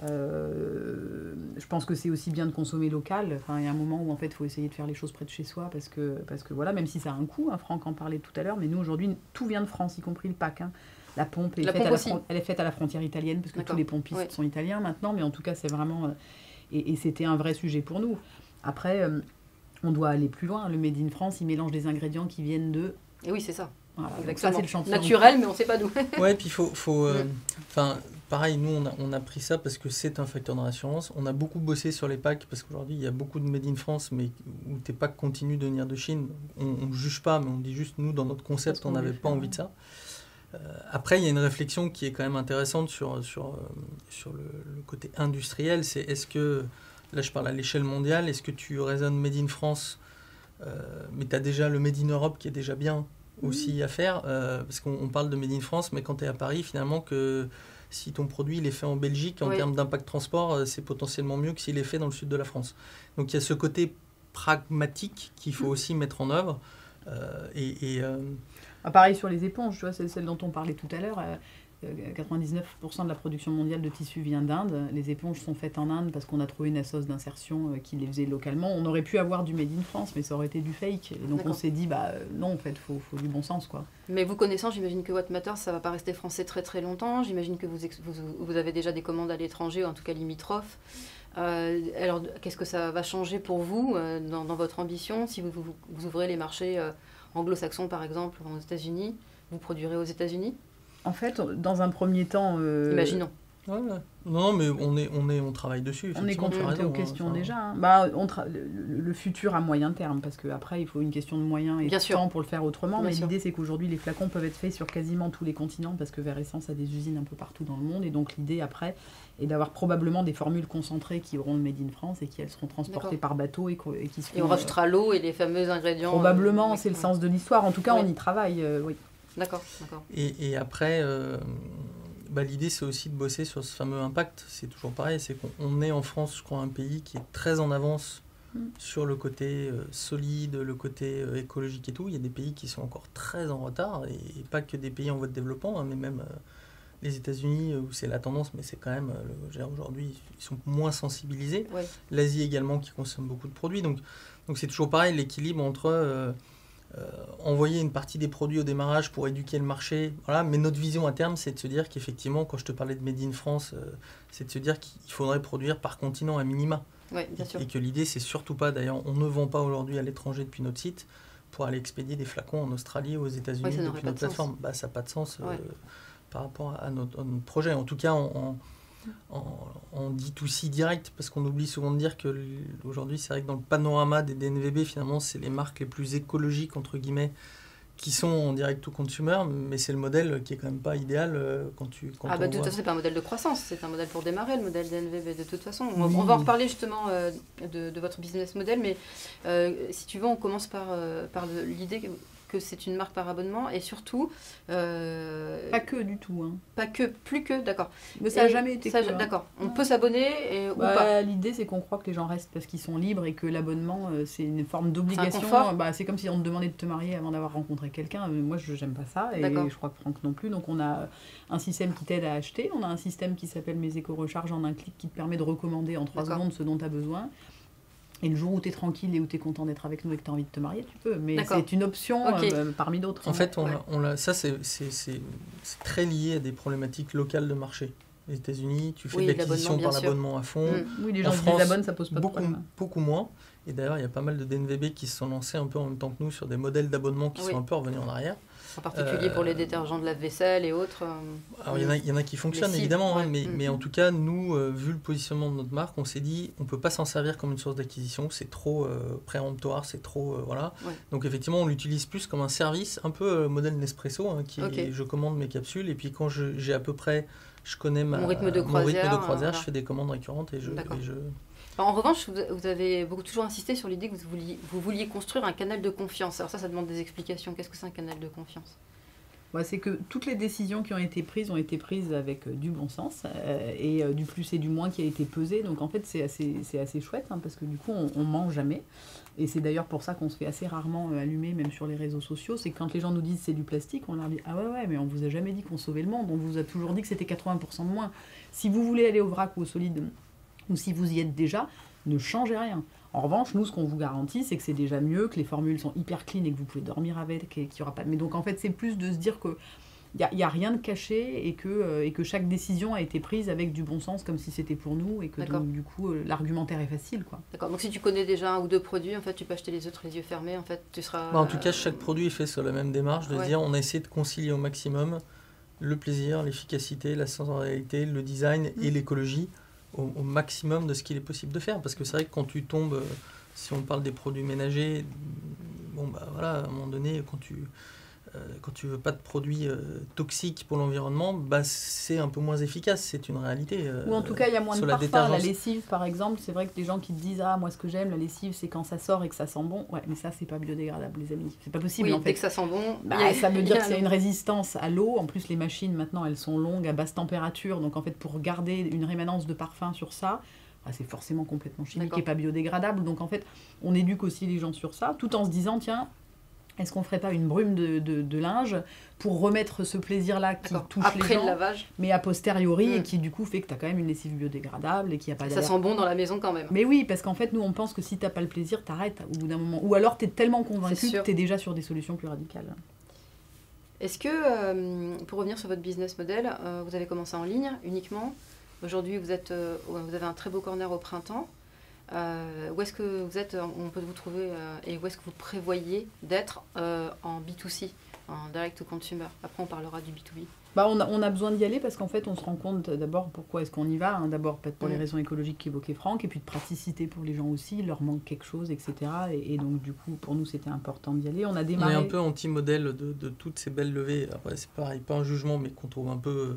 je pense que c'est aussi bien de consommer local. Enfin, il y a un moment où en fait, il faut essayer de faire les choses près de chez soi parce que, voilà, même si ça a un coût, hein, Franck en parlait tout à l'heure, mais nous aujourd'hui, tout vient de France, y compris le pack. hein. La pompe, est La faite pompe à la aussi. fron- elle est faite à la frontière italienne parce que tous les pompistes Ouais. sont italiens maintenant, mais en tout cas, c'est vraiment. euh, et et c'était un vrai sujet pour nous. Après, euh, on doit aller plus loin. Le Made in France, il mélange des ingrédients qui viennent de. Et oui, c'est ça, Voilà, donc ça, c'est le chantier. Naturel, mais on ne sait pas d'où. Ouais, puis il faut. faut euh, Mm. Enfin, pareil, nous, on a, on a pris ça parce que c'est un facteur de rassurance. On a beaucoup bossé sur les packs parce qu'aujourd'hui, il y a beaucoup de Made in France, mais où tes packs continuent de venir de Chine. On ne juge pas, mais on dit juste, nous, dans notre concept, on n'avait pas envie de ça. Euh, après, il y a une réflexion qui est quand même intéressante sur, sur, euh, sur le, le côté industriel. C'est est-ce que, là je parle à l'échelle mondiale, est-ce que tu raisonnes Made in France mais tu as déjà le Made in Europe qui est déjà bien aussi à faire, parce qu'on parle de Made in France, mais quand tu es à Paris, finalement, que si ton produit il est fait en Belgique, en termes d'impact transport, c'est potentiellement mieux que s'il est fait dans le sud de la France. Donc il y a ce côté pragmatique qu'il faut mm. aussi mettre en œuvre. et, ah, pareil sur les éponges, tu vois, c'est celle dont on parlait tout à l'heure. 99% euh, de la production mondiale de tissus vient d'Inde. Les éponges sont faites en Inde parce qu'on a trouvé une assoce d'insertion euh, qui les faisait localement. On aurait pu avoir du made in France, mais ça aurait été du fake. Et donc on s'est dit, bah euh, non, en fait, il faut, faut, du bon sens. quoi. Mais vous connaissant, j'imagine que What Matters, ça va pas rester français très très longtemps. J'imagine que vous, vous, avez déjà des commandes à l'étranger, en tout cas limitrophes. alors, qu'est-ce que ça va changer pour vous dans, votre ambition si vous, vous ouvrez les marchés anglo-saxons, par exemple, aux États-Unis Vous produirez aux États-Unis? En fait, dans un premier temps. Euh, Imaginons. Non, mais on, est, on, est, on travaille dessus. On est confronté aux questions déjà. Hein. Bah, on le, futur à moyen terme, parce qu'après, il faut une question de moyens et de temps pour le faire autrement. mais l'idée, c'est qu'aujourd'hui, les flacons peuvent être faits sur quasiment tous les continents, parce que Vert Essence a des usines un peu partout dans le monde. Et donc, l'idée, après, est d'avoir probablement des formules concentrées qui auront le Made in France et qui elles seront transportées par bateau et, qui seront. Et on rajoutera l'eau et les fameux ingrédients. Probablement, euh, c'est le sens de l'histoire. En tout cas, on y travaille, euh, oui. D'accord, d'accord. Et, et, après, euh, bah, l'idée, c'est aussi de bosser sur ce fameux impact. C'est toujours pareil, c'est qu'on est en France, je crois, un pays qui est très en avance mm. sur le côté euh, solide, le côté euh, écologique et tout. Il y a des pays qui sont encore très en retard, et, pas que des pays en voie de développement, hein, mais même les États-Unis, où c'est la tendance, mais c'est quand même, aujourd'hui, ils sont moins sensibilisés. L'Asie également, qui consomme beaucoup de produits. Donc, donc c'est toujours pareil, l'équilibre entre euh, envoyer une partie des produits au démarrage pour éduquer le marché. Voilà. Mais notre vision à terme, c'est de se dire qu'effectivement, quand je te parlais de Made in France, euh, c'est de se dire qu'il faudrait produire par continent à minima. bien et, sûr. et, que l'idée, c'est surtout pas, d'ailleurs, on ne vend pas aujourd'hui à l'étranger depuis notre site pour aller expédier des flacons en Australie ou aux États-Unis depuis notre plateforme. Bah, ça n'a pas de sens euh, par rapport à notre, projet. En tout cas, on en, dit tout si direct, parce qu'on oublie souvent de dire que aujourd'hui, c'est vrai que dans le panorama des DNVB, finalement, c'est les marques les plus écologiques, entre guillemets, qui sont en direct to consumer, mais c'est le modèle qui est quand même pas idéal euh, quand tu. Quand ah, bah, de toute façon, c'est pas un modèle de croissance, c'est un modèle pour démarrer, le modèle DNVB, de toute façon. On, va en reparler justement euh, de, votre business model, mais euh, si tu veux, on commence par, par l'idée c'est une marque par abonnement et surtout. Euh, pas que du tout. Hein. Pas que, plus que, d'accord. Mais ça n'a jamais été hein. D'accord. On peut s'abonner et, ou bah, pas. L'idée, c'est qu'on croit que les gens restent parce qu'ils sont libres et que l'abonnement, euh, c'est une forme d'obligation. Bah, c'est comme si on te demandait de te marier avant d'avoir rencontré quelqu'un. Euh, moi, je n'aime pas ça et je crois que Franck non plus. Donc, on a un système qui t'aide à acheter. On a un système qui s'appelle Mes éco-recharges en un clic qui te permet de recommander en trois secondes ce dont tu as besoin. Et le jour où tu es tranquille et où tu es content d'être avec nous et que tu as envie de te marier, tu peux. Mais c'est une option euh, parmi d'autres. En hein. fait, on, on ça, c'est très lié à des problématiques locales de marché. Les États-Unis, tu fais de l'acquisition par l'abonnement à fond. Mm. Oui, les gens en France, ça pose pas beaucoup, de problème. Beaucoup moins. Et d'ailleurs, il y a pas mal de DNVB qui se sont lancés un peu en même temps que nous sur des modèles d'abonnement qui sont un peu revenus en arrière. En particulier pour les euh, détergents de lave-vaisselle et autres. Euh, Alors, il y, en a, qui fonctionnent évidemment, hein, mais, mais, en tout cas, nous, euh, vu le positionnement de notre marque, on s'est dit on ne peut pas s'en servir comme une source d'acquisition, c'est trop préemptoire, c'est trop. voilà. Donc, effectivement, on l'utilise plus comme un service, un peu modèle Nespresso, hein, qui je commande mes capsules, et puis quand j'ai à peu près. Je connais ma, mon rythme de croisière, je fais des commandes récurrentes et je, et je en revanche, vous avez beaucoup toujours insisté sur l'idée que vous vouliez, construire un canal de confiance. Alors ça, ça demande des explications. Qu'est-ce que c'est un canal de confiance? C'est que toutes les décisions qui ont été prises ont été prises avec euh, du bon sens euh, et euh, du plus et du moins qui a été pesé. Donc en fait, c'est assez, chouette hein, parce que du coup, on, on ment jamais. Et c'est d'ailleurs pour ça qu'on se fait assez rarement allumer, même sur les réseaux sociaux. C'est quand les gens nous disent c'est du plastique, on leur dit Ah ouais, ouais, mais on vous a jamais dit qu'on sauvait le monde. On vous a toujours dit que c'était 80% de moins. Si vous voulez aller au vrac ou au solide ou si vous y êtes déjà, ne changez rien. En revanche, nous, ce qu'on vous garantit, c'est que c'est déjà mieux, que les formules sont hyper clean et que vous pouvez dormir avec et qu'il n'y aura pas. Mais donc, en fait, c'est plus de se dire que. Il n'y a, rien de caché et que, euh, et que chaque décision a été prise avec du bon sens, comme si c'était pour nous, et que donc, du coup, euh, l'argumentaire est facile. quoi. D'accord, donc si tu connais déjà un ou deux produits, en fait, tu peux acheter les autres les yeux fermés, en fait, tu seras... Bah, en tout cas, chaque produit est fait sur la même démarche, de dire on a essayé de concilier au maximum le plaisir, l'efficacité, la sensorialité, le design et mm. l'écologie au, maximum de ce qu'il est possible de faire. Parce que c'est vrai que quand tu tombes, si on parle des produits ménagers, bon bah voilà, à un moment donné, quand tu, quand tu veux pas de produits euh, toxiques pour l'environnement, bah, c'est un peu moins efficace, c'est une réalité. Ou en tout cas, il y a moins de la parfum. La, lessive, par exemple, c'est vrai que les gens qui te disent Ah, moi, ce que j'aime, la lessive, c'est quand ça sort et que ça sent bon. Ouais, mais ça, c'est pas biodégradable, les amis. C'est pas possible. Oui, en fait. dès que ça sent bon, bah, ça veut dire qu'il y a une résistance à l'eau. En plus, les machines, maintenant, elles sont longues, à basse température. Donc, en fait, pour garder une rémanence de parfum sur ça, bah, c'est forcément complètement chimique et pas biodégradable. Donc, en fait, on éduque aussi les gens sur ça, tout en se disant Tiens, est-ce qu'on ferait pas une brume de, de, linge pour remettre ce plaisir-là qui touche Après les gens, le lavage. mais a posteriori, et Mm. qui du coup fait que tu as quand même une lessive biodégradable et qui a pas Ça sent bon dans la maison quand même. Mais oui, parce qu'en fait, nous, on pense que si t'as pas le plaisir, t'arrêtes au bout d'un moment. Ou alors, tu es tellement convaincu que tu es déjà sur des solutions plus radicales. Est-ce que, euh, pour revenir sur votre business model, euh, vous avez commencé en ligne uniquement Aujourd'hui, vous, êtes, euh, vous avez un très beau corner au printemps. Euh, où est-ce que vous êtes On peut vous trouver euh, et où est-ce que vous prévoyez d'être euh, en B2C, en direct to consumer? Après, on parlera du B2B. Bah, on, a, on a besoin d'y aller parce qu'en fait, on se rend compte euh, d'abord pourquoi est-ce qu'on y va. hein. D'abord, peut-être pour les Mm. raisons écologiques qu'évoquait Franck, et puis de praticité pour les gens aussi. Il leur manque quelque chose, etc. Et, et donc, du coup, pour nous, c'était important d'y aller. On a On est démarré. un peu anti-modèle de, de toutes ces belles levées. Après, c'est pareil, pas un jugement, mais qu'on trouve un peu.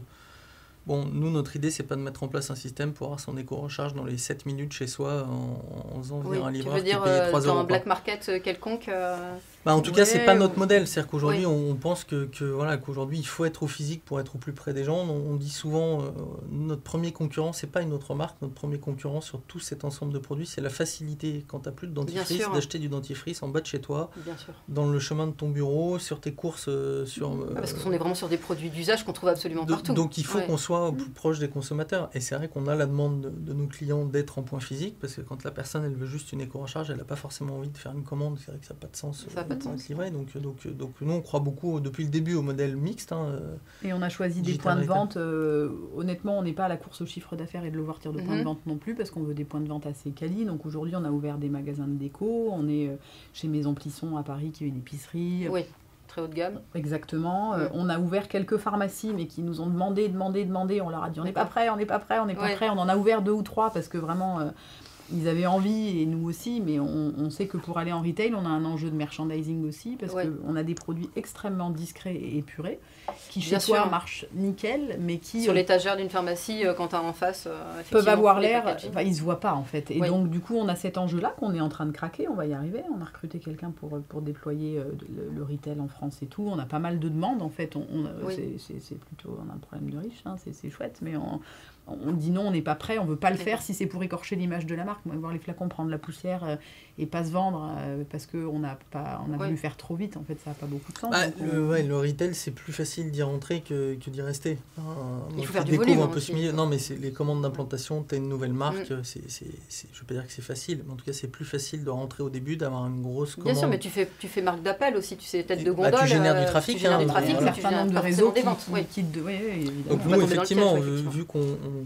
Euh, Bon, nous, notre idée, c'est pas de mettre en place un système pour avoir son éco-recharge dans les 7 minutes chez soi en, en faisant venir un tu livreur veux qui dire paye euh, 3 dans euros. un black market euh, quelconque euh, Bah, en tout cas, c'est Ouais, pas ou- notre modèle. C'est-à-dire qu'aujourd'hui, on, pense que, que, voilà, qu'aujourd'hui, il faut être au physique pour être au plus près des gens. On, on dit souvent, euh, notre premier concurrent, c'est pas une autre marque. Notre premier concurrent sur tout cet ensemble de produits, c'est la facilité. Quand tu plus de dentifrice, d'acheter du dentifrice en bas de chez toi, Bien sûr. dans le chemin de ton bureau, sur tes courses, euh, sur. euh, Ah, parce qu'on est vraiment sur des produits d'usage qu'on trouve absolument Do- partout. Donc il faut Ouais. qu'on soit au plus proche des consommateurs. Et c'est vrai qu'on a la demande de, de nos clients d'être en point physique, parce que quand la personne elle veut juste une éco-recharge, elle n'a pas forcément envie de faire une commande. C'est vrai que ça n'a pas de sens Ça a pas de pour sens. être livré. Donc, donc, donc nous on croit beaucoup depuis le début au modèle mixte. hein, euh, Et on a choisi des points de vente. euh, honnêtement, on n'est pas à la course au chiffre d'affaires et de l'ouverture de points Mhm. de vente non plus, parce qu'on veut des points de vente assez quali. Donc aujourd'hui, on a ouvert des magasins de déco. On est euh, chez Maison Plisson à Paris, qui est une épicerie. Oui, très haut de gamme. Exactement. Euh, Mm. on a ouvert quelques pharmacies, mais qui nous ont demandé, demandé, demandé. On leur a dit on n'est pas prêt, on n'est pas prêt, on n'est pas Ouais. prêt. On en a ouvert deux ou trois parce que vraiment. euh, ils avaient envie et nous aussi, mais on, on sait que pour aller en retail, on a un enjeu de merchandising aussi parce Ouais. qu'on a des produits extrêmement discrets et épurés qui chez Bien toi sûr. marchent nickel, mais qui Sur euh, l'étagère d'une pharmacie, euh, quand tu as en face, euh, peuvent avoir l'air, enfin, ils se voient pas en fait. Et Oui. donc du coup, on a cet enjeu-là qu'on est en train de craquer, on va y arriver. On a recruté quelqu'un pour, pour déployer le, le retail en France et tout. On a pas mal de demandes en fait. On, on- Oui. c'est- plutôt on a un problème de riche, hein, c'est chouette, mais on, on dit non, on n'est pas prêt, on veut pas le faire si c'est pour écorcher l'image de la marque. Moi, voir les flacons prendre la poussière euh, et pas se vendre euh, parce qu'on a pas, on a Ouais. voulu faire trop vite. En fait, ça a pas beaucoup de sens. bah, on- le, ouais, le retail, c'est plus facile d'y rentrer que, que d'y rester. Hein, moi faut faire du volume un peu aussi. ce milieu. Non, mais c'est les commandes d'implantation, tu as une nouvelle marque. Mm. c'est c'est c'est- je veux pas dire que c'est facile, mais en tout cas, c'est plus facile de rentrer au début, d'avoir une grosse Bien commande. sûr, mais tu fais, tu fais marque d'appel aussi, tu sais, tête de Bah, tu gondole. génères du euh, trafic, Tu génères hein, du il trafic, voilà. un tu certain génères nombre de réseaux qui, ventes. qui- oui. qui- de- oui, oui, évidemment. Donc On nous, effectivement, vu- qu'on on,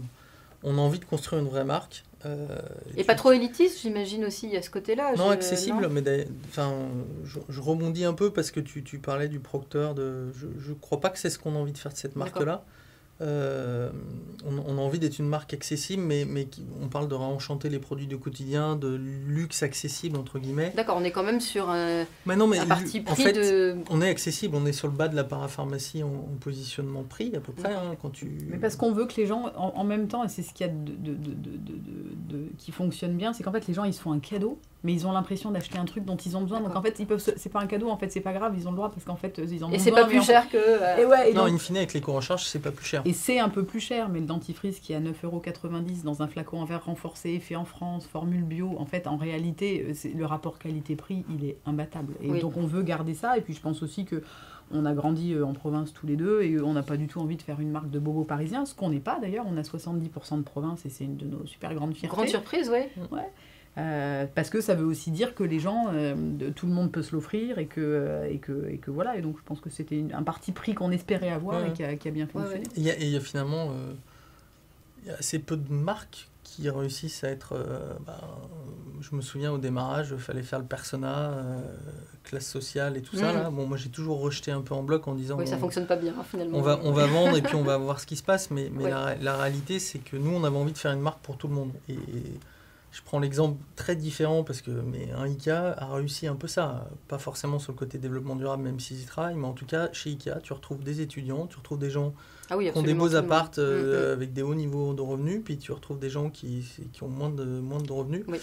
on a envie de construire une vraie marque. Euh, Et pas trop élitiste, j'imagine aussi, à ce côté-là. Non, je- accessible, non mais d'ailleurs- enfin, je, je rebondis un peu parce que tu, tu parlais du Procteur. De, je ne crois pas que c'est ce qu'on a envie de faire de cette marque-là. Euh, on, on a envie d'être une marque accessible, mais, mais on parle de réenchanter les produits du quotidien, de luxe accessible, entre guillemets. D'accord, on est quand même sur un, Mais non, mais un parti en fait, de. on est accessible, on est sur le bas de la parapharmacie en, en positionnement prix, à peu près. Hein, quand tu... Mais parce qu'on veut que les gens, en, en même temps, et c'est ce qu'il y a de, de- de- de- de- de- qui fonctionne bien, c'est qu'en fait les gens ils se font un cadeau, mais ils ont l'impression d'acheter un truc dont ils ont besoin. Donc en fait ils peuvent, se- c'est pas un cadeau, en fait c'est pas grave, ils ont le droit parce qu'en fait ils en ont Et c'est besoin, pas mais plus en- cher que. euh, Et ouais, et Non, donc- in fine, avec l'éco-recharge, c'est pas plus cher. et c'est un peu plus cher, mais le dentifrice qui est à 9,90€ dans un flacon en verre renforcé, fait en France, formule bio, en fait, en réalité, euh, c'est- le rapport qualité-prix, il est imbattable. Et Oui. donc on veut garder ça. Et puis je pense aussi que on a grandi euh, en province tous les deux et on n'a pas du tout envie de faire une marque de bobo parisien, ce qu'on n'est pas d'ailleurs. On a 70% de province et c'est une de nos super grandes fiertés. Grande surprise, oui. Euh, parce que ça veut aussi dire que les gens, euh, de- tout le monde peut se l'offrir et que, euh, et, que, et que voilà. Et donc je pense que c'était un parti pris qu'on espérait avoir Ouais. et qui a, qui a bien fonctionné. ouais. Et il y, a- y finalement euh, il y a assez peu de marques qui réussissent à être. euh, bah, je me souviens au démarrage, il fallait faire le persona, euh, classe sociale et tout ça. Là. Bon, moi j'ai toujours rejeté un peu en bloc en disant Oui, ça on, fonctionne pas bien, hein, finalement. on va, on va vendre et puis on va voir ce qui se passe. Mais, mais Ouais. la, la réalité, c'est que nous, on avait envie de faire une marque pour tout le monde. Et, Je prends l'exemple très différent parce que mais un IKEA a réussi un peu ça, pas forcément sur le côté développement durable même s'ils y travaillent, mais en tout cas chez IKEA tu retrouves des étudiants, tu retrouves des gens Ah oui, qui ont des beaux appartes euh, avec des hauts niveaux de revenus, puis tu retrouves des gens qui, qui ont moins de, moins de revenus. Oui.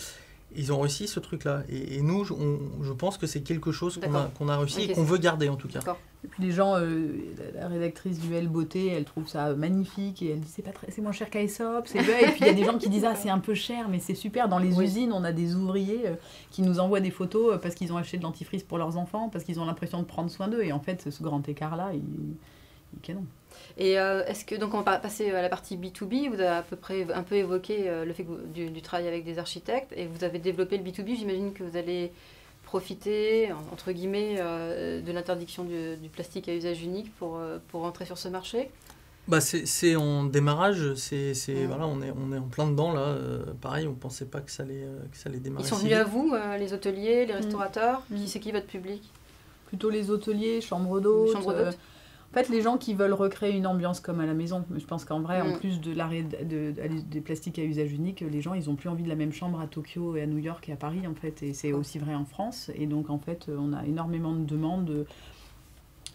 Ils ont réussi ce truc-là. Et, et nous, je- on- je pense que c'est quelque chose qu'on a, réussi et qu'on veut garder en tout cas. Et puis les gens, euh, la, rédactrice du L Beauté, elle trouve ça magnifique et elle dit c'est pas très, c'est moins cher qu'Aesop, c'est bien. Et puis il y a des gens qui disent ah c'est un peu cher, mais c'est super. Dans les Oui. usines, on a des ouvriers euh, qui nous envoient des photos euh, parce qu'ils ont acheté de l'antifrice pour leurs enfants, parce qu'ils ont l'impression de prendre soin d'eux. Et en fait, ce grand écart là, il, il est canon. Et euh, est-ce que donc on va passer à la partie B2B Vous avez à peu près un peu évoqué euh, le fait que vous- du, du travail avec des architectes et vous avez développé le B2B. J'imagine que vous allez profiter en- entre guillemets euh, de l'interdiction du, du plastique à usage unique pour euh, pour entrer sur ce marché? Bah, c'est c'est en démarrage, c'est c'est- Mm. voilà, on est, on est en plein dedans là. euh, pareil, on pensait pas que ça allait, que ça allait démarrer. Ils sont si venus à vous, euh, les hôteliers, les restaurateurs? Mm. Qui c'est qui votre public? Plutôt les hôteliers, chambres euh, d'hôtes. En fait, les gens qui veulent recréer une ambiance comme à la maison. Mais Je pense qu'en vrai, en Mm. plus de l'arrêt de, de- de- des plastiques à usage unique, les gens, ils ont plus envie de la même chambre à Tokyo et à New York et à Paris, en fait. Et c'est D'accord. aussi vrai en France. Et donc, en fait, on a énormément de demandes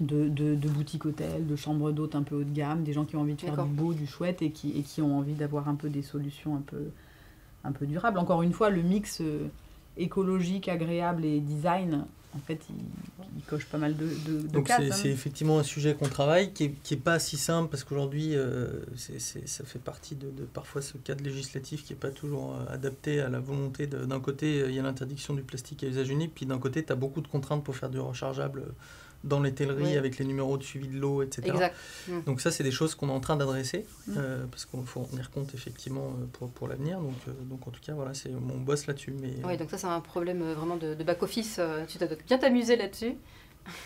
de, de, boutiques hôtels, de chambres d'hôtes un peu haut de gamme, des gens qui ont envie de faire du beau, du chouette et qui, et qui ont envie d'avoir un peu des solutions un peu, un peu durables. Encore une fois, le mix euh, écologique, agréable et design, en fait, il, il coche pas mal de, de, de Donc c'est hein. c'est effectivement un sujet qu'on travaille, qui est, qui est pas si simple parce qu'aujourd'hui, euh, ça fait partie de, de parfois ce cadre législatif qui est pas toujours euh, adapté à la volonté. D'un côté, euh, il y a l'interdiction du plastique à usage unique, puis d'un côté, tu as beaucoup de contraintes pour faire du rechargeable dans les telleries Oui. avec les numéros de suivi de l'eau, etc. Exact. Donc ça, c'est des choses qu'on est en train d'adresser, Mm. euh, parce qu'il faut en tenir compte effectivement euh, pour, pour l'avenir. Donc, euh, donc en tout cas, voilà, c'est mon boss là-dessus. Mais Oui, donc ça c'est un problème vraiment de, de back-office. Tu dois bien t'amuser là-dessus.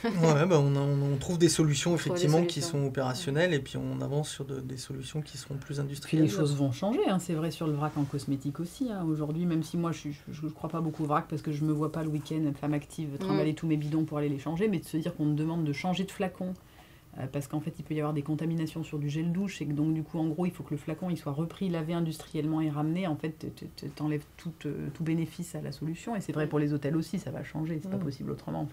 Ouais, bah, on, a- on- on trouve des solutions des effectivement qui sont opérationnelles et puis on avance sur de- des solutions qui seront plus Puis industrielles. les choses vont changer, hein, c'est vrai sur le vrac en cosmétique aussi. hein. Aujourd'hui, même si moi je ne crois pas beaucoup au vrac parce que je me vois pas le week-end, femme active, trimballer tous mes bidons pour aller les changer, mais de se dire qu'on me demande de changer de flacon parce qu'en fait il peut y avoir des contaminations sur du gel douche et que donc du coup en gros il faut que le flacon il soit repris, lavé industriellement et ramené. En fait, tu t'enlèves tout, euh, tout bénéfice à la solution et c'est vrai pour les hôtels aussi, ça va changer, c'est pas Mm. possible autrement.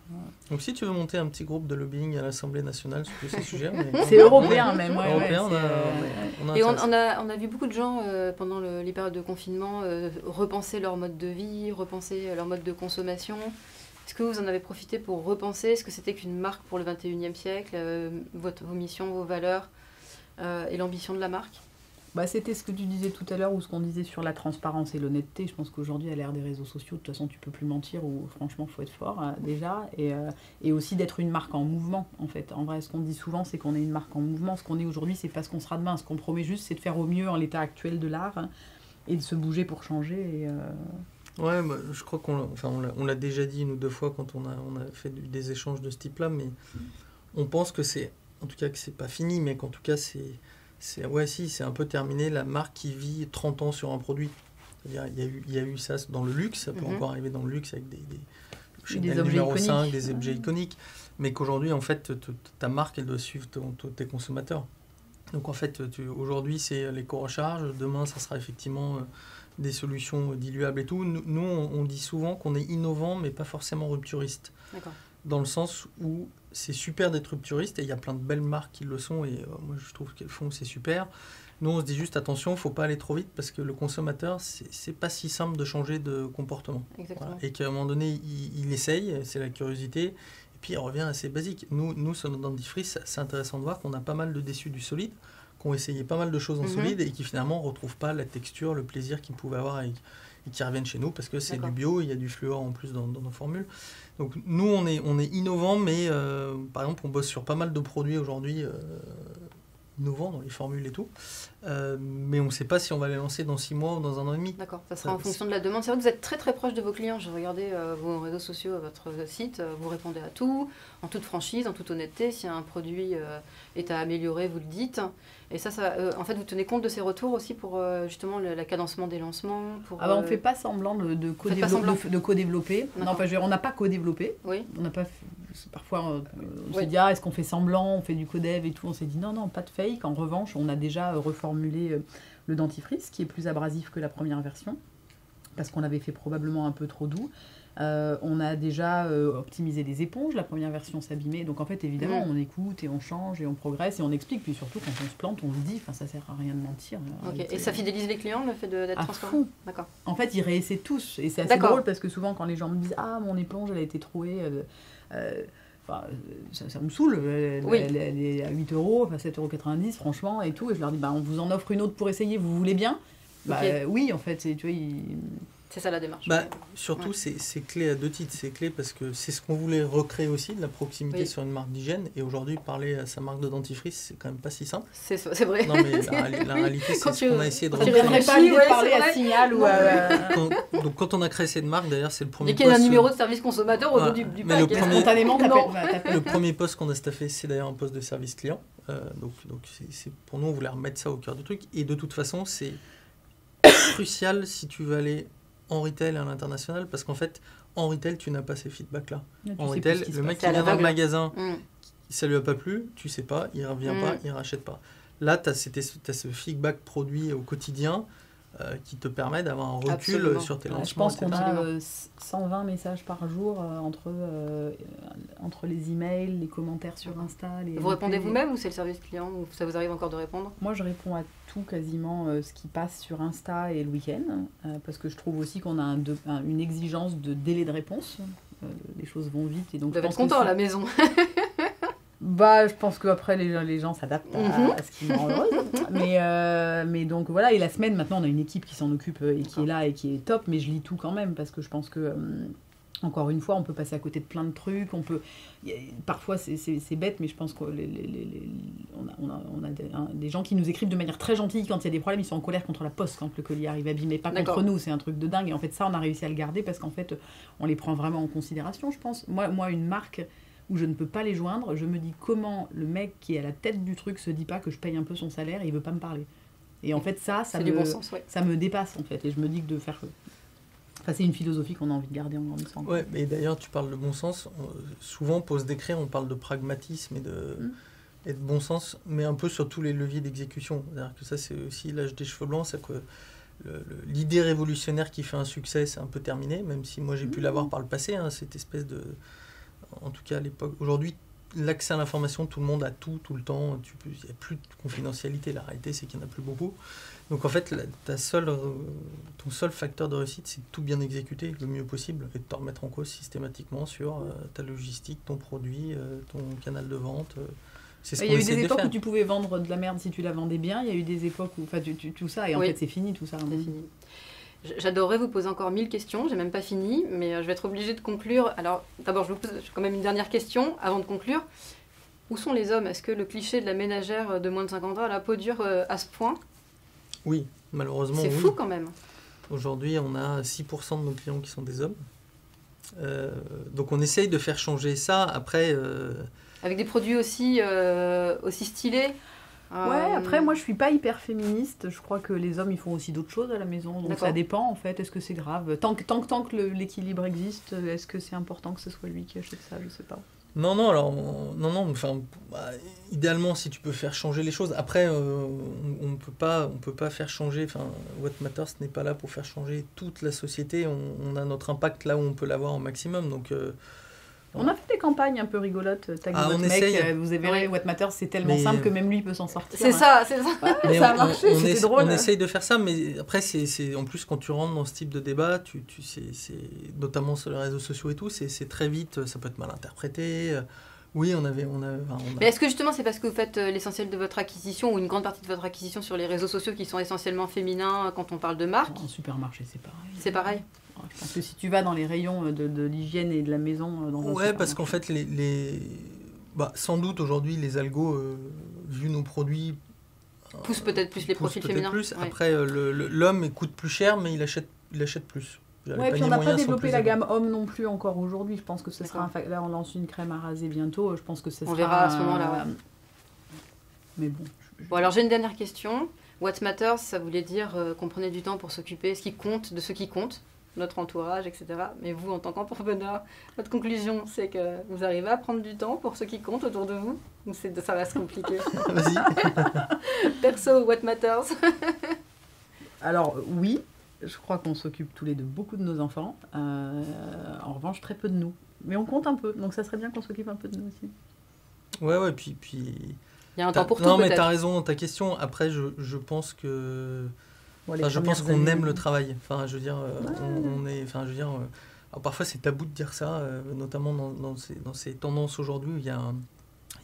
Donc si tu veux monter un petit groupe de lobbying à l'Assemblée nationale sur tous ces sujets, C'est européen même, ouais, Européen, ouais, on a- c'est, euh, on a Et on, a, on a vu beaucoup de gens euh, pendant le- les périodes de confinement euh, repenser leur mode de vie, repenser euh, leur mode de consommation. Est-ce que vous en avez profité pour repenser Est-ce que c'était qu'une marque pour le 21e siècle euh, votre, Vos missions, vos valeurs euh, et l'ambition de la marque? Bah, c'était ce que tu disais tout à l'heure ou ce qu'on disait sur la transparence et l'honnêteté. Je pense qu'aujourd'hui, à l'ère des réseaux sociaux, de toute façon, tu peux plus mentir ou franchement, faut être fort euh, déjà. Et, et aussi d'être une marque en mouvement, en fait. En vrai, ce qu'on dit souvent, c'est qu'on est une marque en mouvement. Ce qu'on est aujourd'hui, c'est pas ce qu'on sera demain. Ce qu'on promet juste, c'est de faire au mieux en l'état actuel de l'art et de se bouger pour changer. Ouais, bah, je crois qu'on l'a enfin, on l'a- déjà dit une ou deux fois quand on a, on a fait des échanges de ce type-là, mais on pense que c'est, en tout cas que c'est pas fini, mais qu'en tout cas c'est, c'est, ouais si, c'est un peu terminé la marque qui vit 30 ans sur un produit. C'est-à-dire il y a eu, il y a eu ça dans le luxe, ça peut Mhm. encore arriver dans le luxe avec des, des Des Chanel numéro iconiques. 5, des objets Ouais. iconiques, mais qu'aujourd'hui en fait ta marque elle doit suivre ton- tes consommateurs. Donc en fait, aujourd'hui c'est l'éco-recharge, demain ça sera effectivement euh, des solutions diluables et tout. Nous, on, dit souvent qu'on est innovant mais pas forcément rupturiste, D'accord. dans le sens où c'est super d'être rupturiste et il y a plein de belles marques qui le sont et euh, moi je trouve qu'elles font, c'est super. Nous on se dit juste attention, faut pas aller trop vite parce que le consommateur c'est pas si simple de changer de comportement. Exactement. Voilà. Et qu'à un moment donné, il, il essaye, c'est la curiosité, et puis il revient assez basique. Nous, nous sur notre dentifrice, c'est intéressant de voir qu'on a pas mal de déçus du solide, qui ont essayé pas mal de choses en Mhm. solide et qui finalement ne retrouvent pas la texture, le plaisir qu'ils pouvaient avoir et, et qui reviennent chez nous parce que c'est du bio, il y a du fluor en plus dans, dans nos formules. Donc nous, on est, on est innovant, mais euh, par exemple, on bosse sur pas mal de produits aujourd'hui. euh, innovants dans les formules et tout, Euh, mais on ne sait pas si on va les lancer dans six mois ou dans un an et demi. D'accord, ça sera Ça- en fonction de la demande. C'est vrai que vous êtes très très proche de vos clients. J'ai regardé euh, vos réseaux sociaux, votre site, euh, vous répondez à tout, en toute franchise, en toute honnêteté. Si un produit euh, est à améliorer, vous le dites. Et ça, ça euh, en fait, vous tenez compte de ces retours aussi pour euh, justement le, la cadencement des lancements pour, Ah bah, on euh, ne fait pas semblant de, de co-développer. Non, enfin, je veux dire, on n'a pas co-développé. Oui, On n'a pas fait- parfois euh, on Ouais. s'est dit ah est-ce qu'on fait semblant, on fait du codev et tout. On s'est dit non non pas de fake. En revanche on a déjà euh, reformulé euh, le dentifrice qui est plus abrasif que la première version parce qu'on avait fait probablement un peu trop doux. Euh, on a déjà euh, optimisé les éponges, la première version s'abîmait. Donc en fait, évidemment, Mhm. on écoute et on change et on progresse et on explique. Puis surtout, quand on se plante, on le dit. Enfin, ça sert à rien de mentir. Et ça fidélise les clients, le fait d'être transparent. D'accord. En fait, ils réessaient tous. Et c'est assez drôle parce que souvent, quand les gens me disent Ah, mon éponge, elle a été trouée. euh, euh, enfin, euh, ça, ça me saoule. Elle, Oui. elle- elle est à 8 euros, enfin 7,90 euros, franchement, et tout. Et je leur dis bah, On vous en offre une autre pour essayer, vous voulez bien? Bah euh, oui, en fait. Tu vois, ils- C'est ça la démarche. Bah, surtout, Ouais. c'est c'est clé à deux titres. C'est clé parce que c'est ce qu'on voulait recréer aussi, de la proximité Oui. sur une marque d'hygiène. Et aujourd'hui, parler à sa marque de dentifrice, c'est quand même pas si simple. C'est c'est vrai. Non, mais la, réalité, c'est ce tu- qu'on a essayé de tu recréer. donnerait pas ouais, parler à. Signal ou à. Quand- donc, quand on a créé cette marque, d'ailleurs, c'est le premier Il y a un numéro de service consommateur au dos du, du Mais le pack. premier- Spontanément. Le premier poste qu'on a staffé, c'est d'ailleurs un poste de service client. Euh, donc, donc c'est pour nous, on voulait remettre ça au cœur du truc. Et de toute façon, c'est crucial si tu veux aller en retail et à l'international, parce qu'en fait, en retail, tu n'as pas ces feedbacks-là. En retail, le mec qui vient dans le magasin, Mm. ça lui a pas plu, tu sais pas, il revient Mm. pas, il rachète pas. Là, tu as, ce feedback produit au quotidien euh, qui te permet d'avoir un recul Absolument. sur tes lancements. je pense qu'on a Absolument. euh, 120 messages par jour euh, entre, euh, entre les emails, les commentaires sur Insta. Les Vous répondez vous-même ou c'est le service client ou ça vous arrive encore de répondre? Moi, je réponds à tout quasiment euh, ce qui passe sur Insta et le week-end, euh, parce que je trouve aussi qu'on a un de- un- une exigence de délai de réponse. Euh, les choses vont vite et donc Vous je pense être content que à la maison. Bah, je pense qu'après les, les gens s'adaptent à, Mhm. à ce qui me rend heureuse. mais, euh, mais donc voilà, et la semaine maintenant, on a une équipe qui s'en occupe et qui est là et qui est top, mais je lis tout quand même parce que je pense que. euh, encore une fois, on peut passer à côté de plein de trucs. On peut, a- parfois, c'est- bête, mais je pense qu'on les, les- les- on a, on a, on a des, gens qui nous écrivent de manière très gentille quand il y a des problèmes. Ils sont en colère contre la poste quand le colis arrive abîmé, pas contre nous. C'est un truc de dingue. Et en fait, ça, on a réussi à le garder parce qu'en fait, on les prend vraiment en considération, je pense. Moi, moi, une marque où je ne peux pas les joindre, je me dis comment le mec qui est à la tête du truc se dit pas que je paye un peu son salaire et il veut pas me parler. Et en fait, ça, ça me, du bon sens, ouais. ça me dépasse en fait. Et je me dis que de faire. Enfin, c'est une philosophie qu'on a envie de garder en grandissant. Ouais, mais d'ailleurs, tu parles de bon sens. On- souvent, pose d'écrire, on parle de pragmatisme et de, Mm. et de bon sens, mais un peu sur tous les leviers d'exécution. C'est-à-dire que ça, c'est aussi l'âge des cheveux blancs, c'est que l'idée révolutionnaire qui fait un succès, c'est un peu terminé, même si moi j'ai pu Mm. l'avoir par le passé, hein, cette espèce de. En tout cas, à l'époque. Aujourd'hui, l'accès à l'information, tout le monde a tout, tout le temps. Tu peux- Il n'y a plus de confidentialité. La réalité, c'est qu'il n'y en a plus beaucoup. Donc en fait, la- ta seule, euh, ton seul facteur de réussite, c'est de tout bien exécuter le mieux possible et de te remettre en cause systématiquement sur euh, ta logistique, ton produit, euh, ton canal de vente. euh. Il y a eu des de époques faire. où tu pouvais vendre de la merde si tu la vendais bien. Il y a eu des époques où. Enfin, tout ça. Et en Oui. fait, c'est fini tout ça. C'est fini. J'adorerais vous poser encore mille questions, j'ai même pas fini, mais euh, je vais être obligée de conclure. Alors, d'abord, je vous pose quand même une dernière question avant de conclure. Où sont les hommes? Est-ce que le cliché de la ménagère de moins de 50 ans a la peau dure euh, à ce point? Oui, malheureusement, C'est oui. fou quand même. Aujourd'hui, on a 6% de nos clients qui sont des hommes. Euh, donc on essaye de faire changer ça. Après, euh, Avec des produits aussi, euh, aussi stylés? Ouais, Euh, après, moi, je suis pas hyper féministe. Je crois que les hommes, ils font aussi d'autres choses à la maison. Donc ça dépend, en fait. Est-ce que c'est grave? Tant que, tant que, tant que l'équilibre existe, est-ce que c'est important que ce soit lui qui achète ça? Je sais pas. non, non, alors, on- non, non, enfin, bah, idéalement, si tu peux faire changer les choses. Après, euh, on, on peut pas, on peut pas faire changer. Enfin, What Matters n'est pas là pour faire changer toute la société. On, on a notre impact là où on peut l'avoir au maximum. Donc, euh, On a fait des campagnes un peu rigolotes. Taguez Ah, votre on mec, essaye. euh, vous verrez. What Matters, c'est tellement Mais- simple que même lui peut s'en sortir. C'est hein. ça, c'est ça. Mais ça a on- marché, on, c'était drôle. on essaye de faire ça, mais après, c'est, c'est- en plus, quand tu rentres dans ce type de débat, tu, tu c'est, notamment sur les réseaux sociaux et tout, c'est, c'est très vite, ça peut être mal interprété. Euh, Oui, on avait. On a, enfin, on a- Mais est-ce que justement c'est parce que vous faites euh, l'essentiel de votre acquisition ou une grande partie de votre acquisition sur les réseaux sociaux qui sont essentiellement féminins euh, quand on parle de marque? En supermarché, c'est pareil. C'est pareil Je pense que si tu vas dans les rayons de, de l'hygiène et de la maison, euh, dans un Ouais, parce qu'en fait, les, les- bah, sans doute aujourd'hui, les algos, euh, vu nos produits. euh, Poussent peut-être plus les profils féminins. Plus. Ouais. Après, euh, le- le- l'homme coûte plus cher, mais il achète, il achète plus. Ouais, puis on n'a pas développé la gamme homme non plus encore aujourd'hui. Je pense que ce sera un fa- Là, on lance une crème à raser bientôt. Je pense que ça On sera. verra à ce moment-là, ouais. Mais bon. je- je- Bon alors j'ai une dernière question. What matters, ça voulait dire euh, qu'on prenait du temps pour s'occuper, ce qui compte, de ce qui compte, notre entourage, etc. Mais vous, en tant qu'entrepreneur, votre conclusion, c'est que vous arrivez à prendre du temps pour ce qui compte autour de vous Ou c'est- ça reste compliqué Vas-y. Perso, what matters? Alors, oui. Je crois qu'on s'occupe tous les deux beaucoup de nos enfants. Euh, en revanche, très peu de nous. Mais on compte un peu, donc ça serait bien qu'on s'occupe un peu de nous aussi. Ouais, ouais, puis. puis... Il y a un temps pour non, tout. mais peut-être. t'as raison dans ta question. Après, je, je pense que. Bon, les Enfin, je pense qu'on années- aime le travail. Enfin, je veux dire, euh, Ouais. on, on est. Enfin, je veux dire. euh, alors parfois, c'est tabou de dire ça, euh, notamment dans, dans ces, dans ces tendances aujourd'hui où il y a un.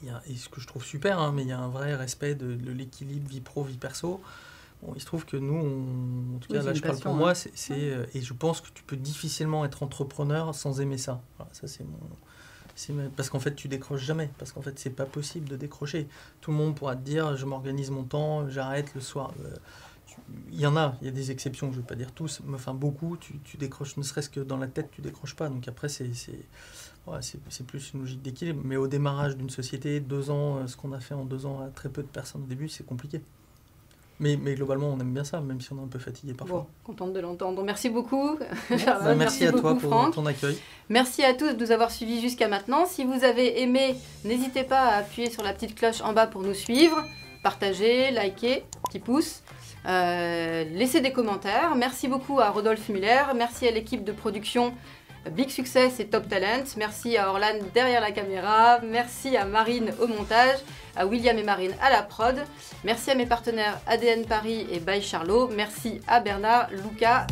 Il y a, et ce que je trouve super, hein, mais il y a un vrai respect de, de l'équilibre vie pro, vie perso. Bon, il se trouve que nous, on- en tout Oui, cas là je parle pour hein. moi, c'est, c'est, et je pense que tu peux difficilement être entrepreneur sans aimer ça. Voilà, ça c'est mon, parce qu'en fait tu décroches jamais, parce qu'en fait c'est pas possible de décrocher. Tout le monde pourra te dire je m'organise mon temps, j'arrête le soir. Il y en a, il y a des exceptions, je ne veux pas dire tous, mais enfin beaucoup, tu, tu décroches, ne serait-ce que dans la tête, tu décroches pas. Donc après, c'est, ouais, plus une logique d'équilibre. Mais au démarrage d'une société, deux ans, euh, ce qu'on a fait en deux ans à très peu de personnes au début, c'est compliqué. Mais, mais globalement, on aime bien ça, même si on est un peu fatigué parfois. Bon, contente de l'entendre. Merci beaucoup. Merci. Bah, merci, à toi pour Franck. ton accueil. Merci à tous de nous avoir suivis jusqu'à maintenant. Si vous avez aimé, n'hésitez pas à appuyer sur la petite cloche en bas pour nous suivre, partager, liker, petit pouce, euh, laisser des commentaires. Merci beaucoup à Rodolphe Muller, merci à l'équipe de production. Big Success et Top Talent, merci à Orlan derrière la caméra, merci à Marine au montage, à William et Marine à la prod, merci à mes partenaires ADN Paris et By Charlot, merci à Bernard, Lucas